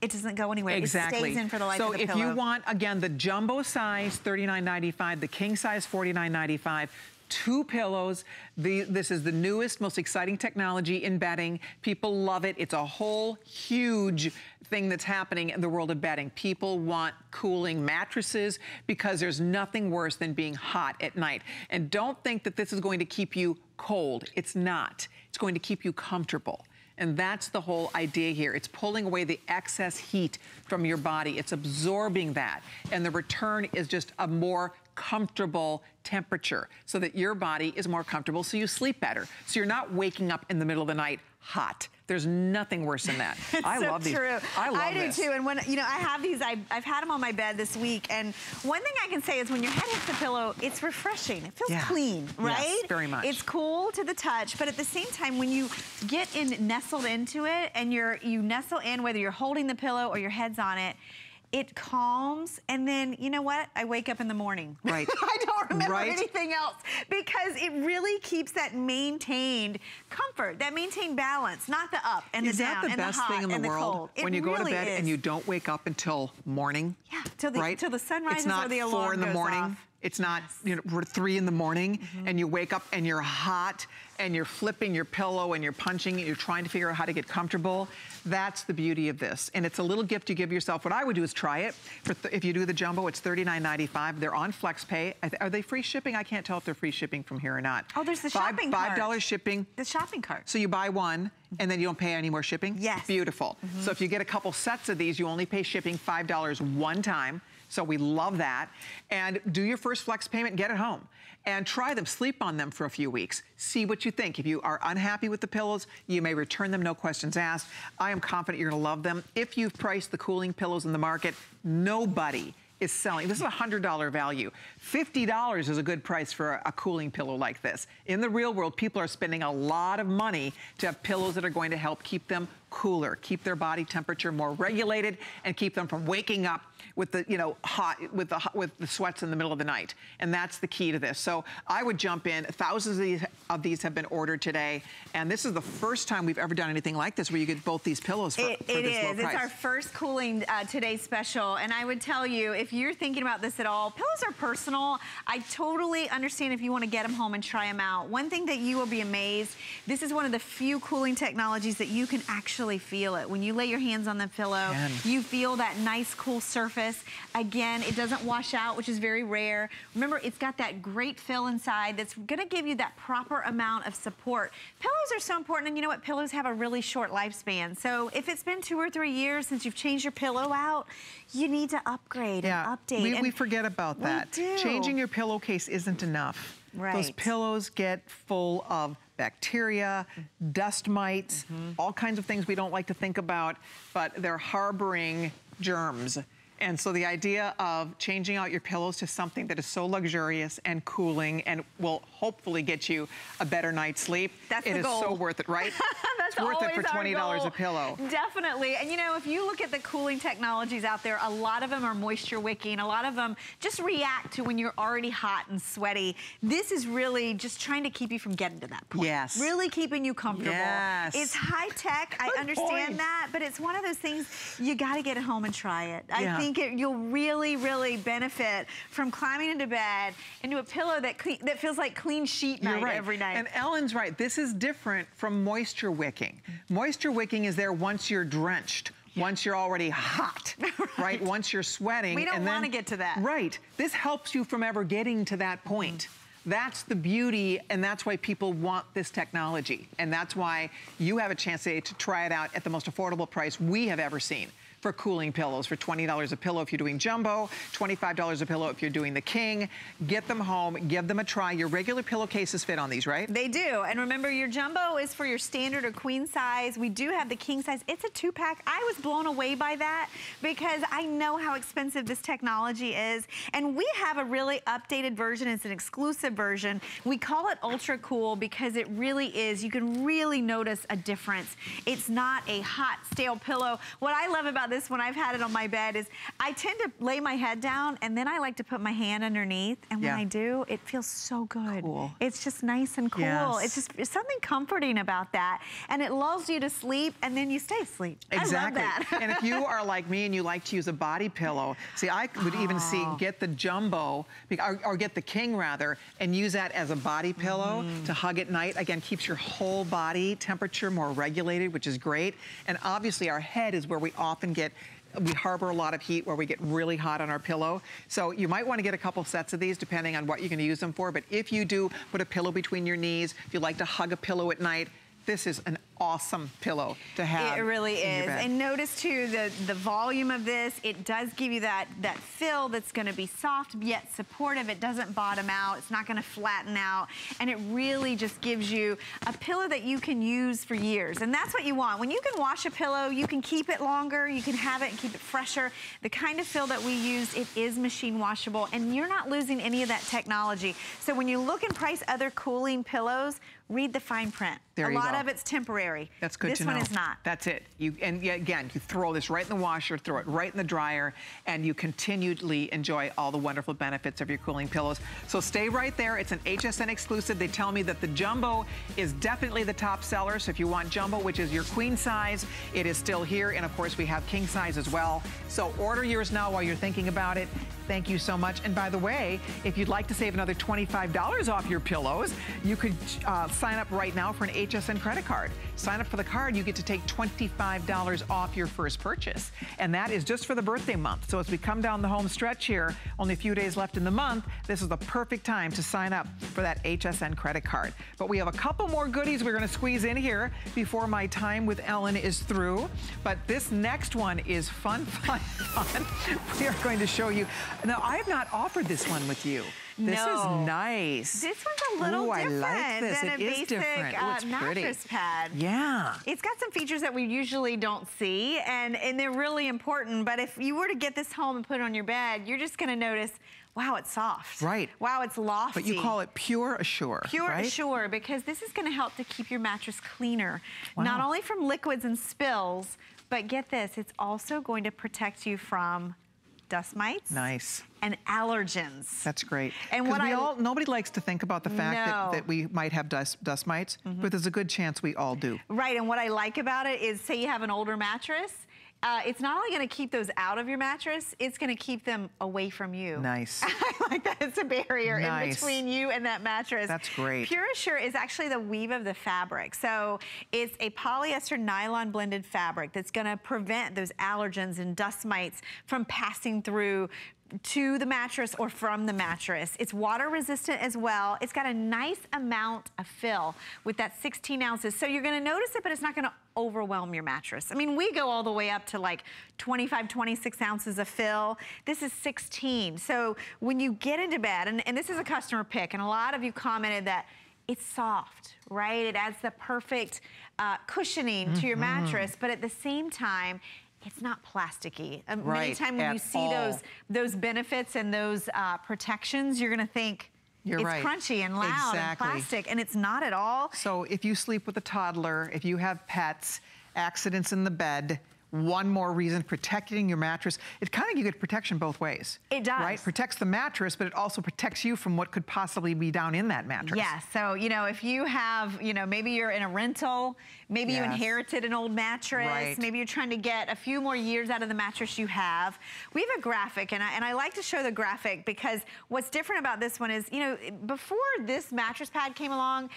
it doesn't go anywhere. Exactly. It stays in for the life so of the pillow. So if you want, again, the jumbo size, $39.95, the king size, $49.95, two pillows. The, this is the newest, most exciting technology in bedding. People love it. It's a whole huge thing that's happening in the world of bedding. People want cooling mattresses because there's nothing worse than being hot at night. And don't think that this is going to keep you cold. It's not. It's going to keep you comfortable. And that's the whole idea here. It's pulling away the excess heat from your body. It's absorbing that. And the return is just a more comfortable temperature so that your body is more comfortable so you sleep better. So you're not waking up in the middle of the night hot. There's nothing worse than that. [LAUGHS] I so love these. True. I love I do this. too. And when you know, I have these. I, have had them on my bed this week. And one thing I can say is, when your head hits the pillow, it's refreshing. It feels yeah. clean, right? Yes, very much. It's cool to the touch, but at the same time, when you get in nestled into it, and you're you nestle in, whether you're holding the pillow or your head's on it, it calms, and then, you know what? I wake up in the morning. [LAUGHS] Right. I don't remember right. anything else because it really keeps that maintained comfort, that maintained balance, not the up and is the down that the and best the hot thing in the world? The when you really go to bed is. and you don't wake up until morning? Yeah, till the, right? till the sun rises it's not or the alarm four in the morning. off. It's not, you know, three in the morning mm -hmm. and you wake up and you're hot and you're flipping your pillow and you're punching and you're trying to figure out how to get comfortable. That's the beauty of this. And it's a little gift you give yourself. What I would do is try it. if you do the jumbo, it's $39.95. They're on FlexPay. Are they free shipping? I can't tell if they're free shipping from here or not. Oh, there's the Five, shopping $5 shipping. The shopping cart. So you buy one and then you don't pay any more shipping? Yes. Beautiful. Mm -hmm. So if you get a couple sets of these, you only pay shipping $5 one time. So we love that. And do your first flex payment, get it home. And try them, sleep on them for a few weeks. See what you think. If you are unhappy with the pillows, you may return them, no questions asked. I am confident you're gonna love them. If you've priced the cooling pillows in the market, nobody is selling. This is a $100 value. $50 is a good price for a, a, cooling pillow like this. In the real world, people are spending a lot of money to have pillows that are going to help keep them cooler, keep their body temperature more regulated, and keep them from waking up with the, you know, hot, with the, with the sweats in the middle of the night. And that's the key to this. So I would jump in. Thousands of these, of these have been ordered today. And this is the first time we've ever done anything like this where you get both these pillows for, it, for it this is. low price. It's It's our first cooling uh, today special. And I would tell you, if you're thinking about this at all, pillows are personal. I totally understand if you want to get them home and try them out. One thing that you will be amazed, this is one of the few cooling technologies that you can actually feel it. When you lay your hands on the pillow, you feel that nice, cool surface. Again, it doesn't wash out, which is very rare. Remember, it's got that great fill inside that's gonna give you that proper amount of support. Pillows are so important, and you know what? Pillows have a really short lifespan. So if it's been two or three years since you've changed your pillow out, you need to upgrade yeah, and update. We, and we forget about that. do. Changing your pillowcase isn't enough. Right. Those pillows get full of bacteria, dust mites, mm -hmm. all kinds of things we don't like to think about, but they're harboring germs. And so the idea of changing out your pillows to something that is so luxurious and cooling and will hopefully get you a better night's sleep, That's it the is goal. so worth it, right? [LAUGHS] That's it's worth it for $20 a pillow. Definitely. And you know, if you look at the cooling technologies out there, a lot of them are moisture wicking. A lot of them just react to when you're already hot and sweaty. This is really just trying to keep you from getting to that point. Yes. Really keeping you comfortable. Yes. It's high tech. I understand point. that, but it's one of those things you got to get it home and try it. Yeah. I think it, you'll really, really benefit from climbing into bed into a pillow that clean, that feels like clean sheet night right. every night. And Ellen's right. This is different from moisture wicking. Mm-hmm. Moisture wicking is there once you're drenched. Once you're already hot, [LAUGHS] right. right? Once you're sweating. We don't want to get to that. Right. This helps you from ever getting to that point. Mm-hmm. That's the beauty, and that's why people want this technology. And that's why you have a chance today to try it out at the most affordable price we have ever seen for cooling pillows for $20 a pillow if you're doing jumbo, $25 a pillow if you're doing the king. Get them home, give them a try. Your regular pillowcases fit on these, right? They do. And remember, your jumbo is for your standard or queen size. We do have the king size. It's a two pack. I was blown away by that because I know how expensive this technology is. And we have a really updated version. It's an exclusive version. We call it ultra cool because it really is. You can really notice a difference. It's not a hot, stale pillow. What I love about this when I've had it on my bed is I tend to lay my head down and then I like to put my hand underneath. And Yeah. when I do, it feels so good. Cool. It's just nice and cool. Yes. It's just it's something comforting about that. And it lulls you to sleep and then you stay asleep. Exactly. I love that. and if you are like me and you like to use a body pillow, see, I would even see Oh. get the jumbo, or, or get the king rather, and use that as a body pillow Mm. to hug at night. Again, keeps your whole body temperature more regulated, which is great. And obviously our head is where we often get we harbor a lot of heat where we get really hot on our pillow. So you might want to get a couple sets of these depending on what you're going to use them for. But if you do put a pillow between your knees, if you like to hug a pillow at night, this is an awesome pillow to have. It really is. And notice too the, the volume of this, it does give you that, that fill that's gonna be soft yet supportive. It doesn't bottom out. It's not gonna flatten out. And it really just gives you a pillow that you can use for years. And that's what you want. When you can wash a pillow, you can keep it longer, you can have it and keep it fresher. The kind of fill that we use, it is machine washable and you're not losing any of that technology. So when you look and price other cooling pillows, read the fine print. There a lot go. of it's temporary. That's good this to know. This one is not. That's it. You and again, you throw this right in the washer, throw it right in the dryer, and you continually enjoy all the wonderful benefits of your cooling pillows. So stay right there. It's an HSN exclusive. They tell me that the jumbo is definitely the top seller. So if you want jumbo, which is your queen size, it is still here. And of course, we have king size as well. So order yours now while you're thinking about it. Thank you so much. And by the way, if you'd like to save another $25 off your pillows, you could uh, sign up right now for an HSN credit card. Sign up for the card, you get to take $25 off your first purchase. And that is just for the birthday month. So as we come down the home stretch here, only a few days left in the month, this is the perfect time to sign up for that HSN credit card. But we have a couple more goodies we're gonna squeeze in here before my time with Ellen is through. But this next one is fun, [LAUGHS] fun, fun. We are going to show you. Now, I have not offered this one with you. This No. is nice. This one's a little Ooh, I different like this. than It a is basic different. Ooh, uh, pretty. mattress pad. Yeah. It's got some features that we usually don't see, and, and they're really important. But if you were to get this home and put it on your bed, you're just going to notice, wow, it's soft. Right. Wow, it's lofty. But you call it Pure Assure, Pure right? Assure because this is going to help to keep your mattress cleaner, Wow. not only from liquids and spills, but get this, it's also going to protect you from dust mites Nice. and allergens. That's great. And what we I- all, nobody likes to think about the fact No. that, that we might have dust, dust mites, but there's a good chance we all do. Right, and what I like about it is say you have an older mattress, uh, it's not only gonna keep those out of your mattress, it's gonna keep them away from you. Nice. I [LAUGHS] like that it's a barrier in between you and that mattress. That's great. PureAssure is actually the weave of the fabric. So it's a polyester nylon blended fabric that's gonna prevent those allergens and dust mites from passing through to the mattress or from the mattress. It's water resistant as well. It's got a nice amount of fill with that 16 ounces. So you're gonna notice it, but it's not gonna overwhelm your mattress. I mean, we go all the way up to like 25, 26 ounces of fill. This is 16. So when you get into bed, and, and this is a customer pick, and a lot of you commented that it's soft, right? It adds the perfect uh, cushioning to your Mhm. mattress, but at the same time, it's not plasticky. Um, Many times when you see all. those those benefits and those uh, protections, you're gonna think You're it's right. crunchy and loud Exactly. and plastic, and it's not at all. So if you sleep with a toddler, if you have pets, accidents in the bed, one more reason protecting your mattress. It kind of you get protection both ways. It does. Right? Protects the mattress, but it also protects you from what could possibly be down in that mattress. Yes. So, you know, if you have, you know, maybe you're in a rental, maybe you inherited an old mattress, Right. maybe you're trying to get a few more years out of the mattress you have. We have a graphic, and I, and I like to show the graphic because what's different about this one is, you know, before this mattress pad came along,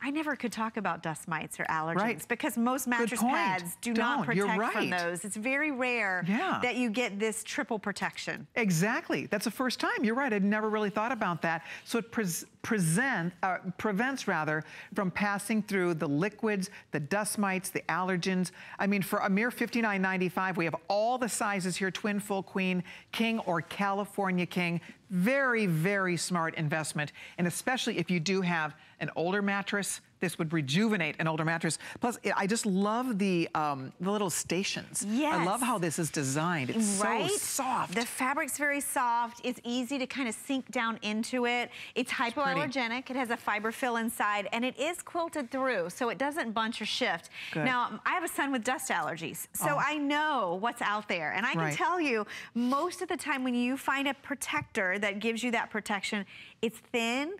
I never could talk about dust mites or allergens right. because most mattress pads do Don't. not protect right. from those. It's very rare yeah. that you get this triple protection. Exactly. That's the first time. You're right. I'd never really thought about that. So it pre present, uh, prevents rather from passing through the liquids, the dust mites, the allergens. I mean, for a mere $59.95, we have all the sizes here, twin, full, queen, king, or California king. Very, very smart investment. And especially if you do have an older mattress, this would rejuvenate an older mattress. Plus, I just love the um, the little stations. Yes. I love how this is designed. It's right? so soft. The fabric's very soft. It's easy to kind of sink down into it. It's hypoallergenic. It has a fiber fill inside, and it is quilted through, so it doesn't bunch or shift. Good. Now, I have a son with dust allergies, so Oh. I know what's out there. And I can Right. tell you, most of the time when you find a protector that gives you that protection, it's thin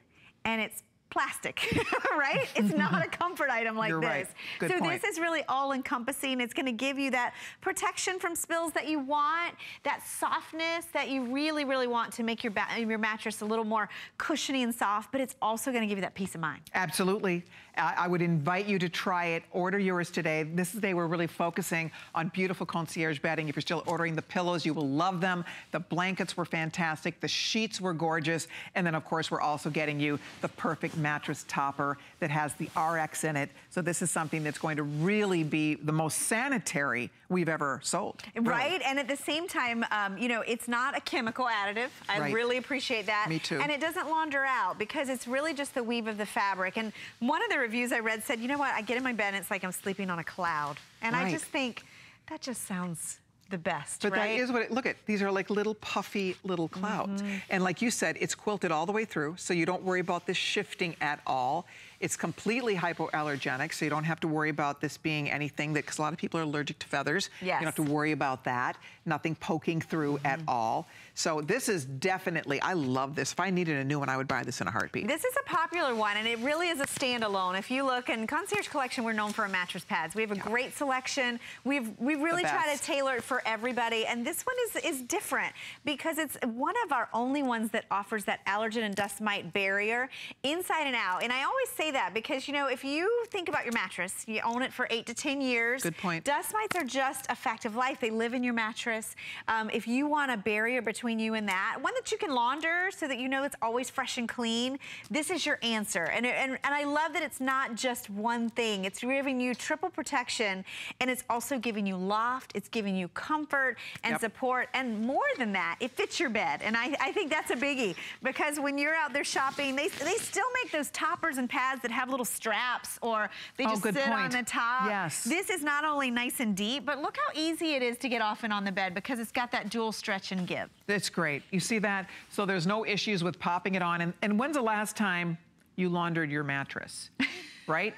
and it's plastic, [LAUGHS] right? It's not a [LAUGHS] comfort item like You're this. right. Good so point. this is really all encompassing. It's gonna give you that protection from spills that you want, that softness that you really, really want to make your, your mattress a little more cushiony and soft, but it's also gonna give you that peace of mind. Absolutely. I, I would invite you to try it. Order yours today. This day we're really focusing on beautiful concierge bedding. If you're still ordering the pillows, you will love them. The blankets were fantastic. The sheets were gorgeous. And then, of course, we're also getting you the perfect mattress topper that has the RX in it. So this is something that's going to really be the most sanitary we've ever sold. really. Right, and at the same time, um, you know, it's not a chemical additive. I Right. really appreciate that. Me too. And it doesn't launder out because it's really just the weave of the fabric. And one of the reviews I read said, you know what, I get in my bed and it's like I'm sleeping on a cloud. And I just think, that just sounds the best, But right? that is what it, look at, these are like little puffy little clouds. Mhm. And like you said, it's quilted all the way through, so you don't worry about this shifting at all. It's completely hypoallergenic, so you don't have to worry about this being anything that, because a lot of people are allergic to feathers. You don't have to worry about that. Nothing poking through at mm-hmm. all. So this is definitely, I love this. If I needed a new one, I would buy this in a heartbeat. This is a popular one, and it really is a standalone. If you look in Concierge Collection, we're known for our mattress pads. We have a great selection. We've we really try to tailor it for everybody, and this one is is different because it's one of our only ones that offers that allergen and dust mite barrier inside and out. And I always say that because you know if you think about your mattress, you own it for eight to ten years. Good point. Dust mites are just a fact of life. They live in your mattress. Um, if you want a barrier between you and that, one that you can launder so that you know it's always fresh and clean, this is your answer. And, and, and I love that it's not just one thing. It's giving you triple protection and it's also giving you loft, it's giving you comfort and Yep. support. And more than that, it fits your bed. And I, I think that's a biggie because when you're out there shopping, they, they still make those toppers and pads that have little straps or they Oh, just good sit on the top. Yes. This is not only nice and deep, but look how easy it is to get off and on the bed because it's got that dual stretch and give. It's great. You see that? So there's no issues with popping it on. And, and when's the last time you laundered your mattress? [LAUGHS] Right?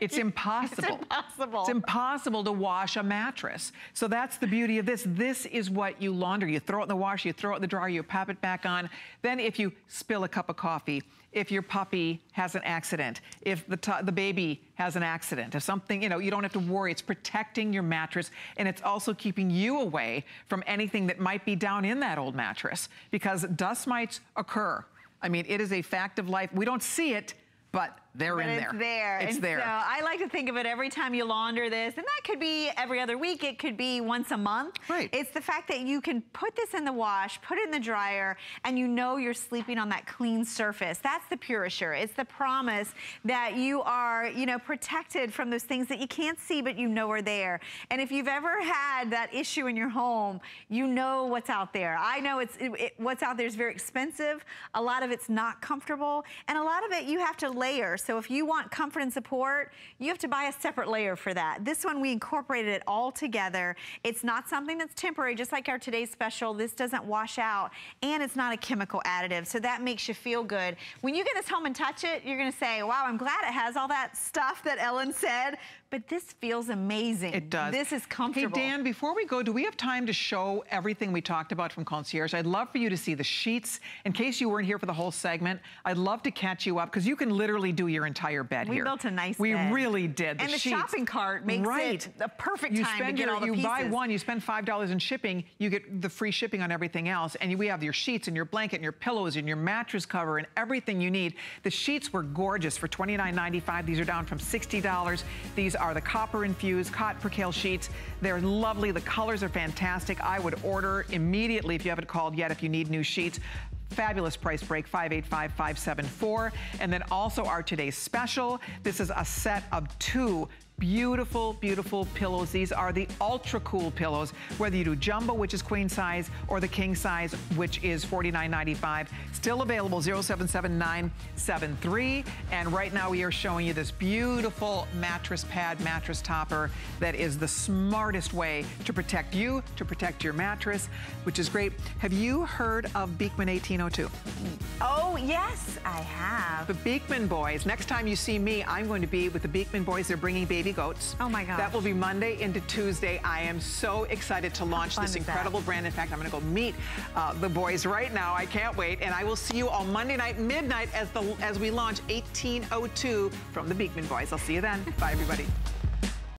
It's impossible. It's impossible. It's impossible to wash a mattress. So that's the beauty of this. This is what you launder. You throw it in the washer, you throw it in the dryer, you pop it back on. Then if you spill a cup of coffee, if your puppy has an accident, if the, the baby has an accident, if something, you know, you don't have to worry. It's protecting your mattress and it's also keeping you away from anything that might be down in that old mattress because dust mites occur. I mean, it is a fact of life. We don't see it, but they're but in it's there. there. It's and there. So I like to think of it every time you launder this, and that could be every other week. It could be once a month. Right. It's the fact that you can put this in the wash, put it in the dryer, and you know you're sleeping on that clean surface. That's the Pure Assure. It's the promise that you are, you know, protected from those things that you can't see, but you know are there. And if you've ever had that issue in your home, you know what's out there. I know it's it, it- what's out there is very expensive. A lot of it's not comfortable, and a lot of it you have to layer. So if you want comfort and support, you have to buy a separate layer for that. This one, we incorporated it all together. It's not something that's temporary, just like our today's special. This doesn't wash out, and it's not a chemical additive, so that makes you feel good. When you get this home and touch it, you're gonna say, wow, I'm glad it has all that stuff that Ellen said, but this feels amazing. It does. This is comfortable. Hey, Dan, before we go, do we have time to show everything we talked about from Concierge? I'd love for you to see the sheets. In case you weren't here for the whole segment, I'd love to catch you up because you can literally do your entire bed we here. We built a nice we bed. We really did. The and the sheets. shopping cart makes right. it a perfect you time spend to get your, all the you pieces. buy one, you spend $5 in shipping, you get the free shipping on everything else. And we have your sheets and your blanket and your pillows and your mattress cover and everything you need. The sheets were gorgeous for $29.95. These are down from $60. These are the copper infused cot percale sheets. They're lovely. The colors are fantastic. I would order immediately if you haven't called yet if you need new sheets fabulous price break 585574 and then also our today's special this is a set of two beautiful, beautiful pillows. These are the ultra cool pillows, whether you do jumbo, which is queen size, or the king size, which is $49.95. Still available, 077973. And right now we are showing you this beautiful mattress pad, mattress topper that is the smartest way to protect you, to protect your mattress, which is great. Have you heard of Beekman 1802? Oh, yes, I have. The Beekman boys. Next time you see me, I'm going to be with the Beekman boys. They're bringing baby goats. Oh my God. That will be Monday into Tuesday. I am so excited to launch this incredible that? brand. In fact, I'm going to go meet uh, the boys right now. I can't wait. And I will see you on Monday night, midnight, as, the, as we launch 1802 from the Beekman boys. I'll see you then. Bye, everybody.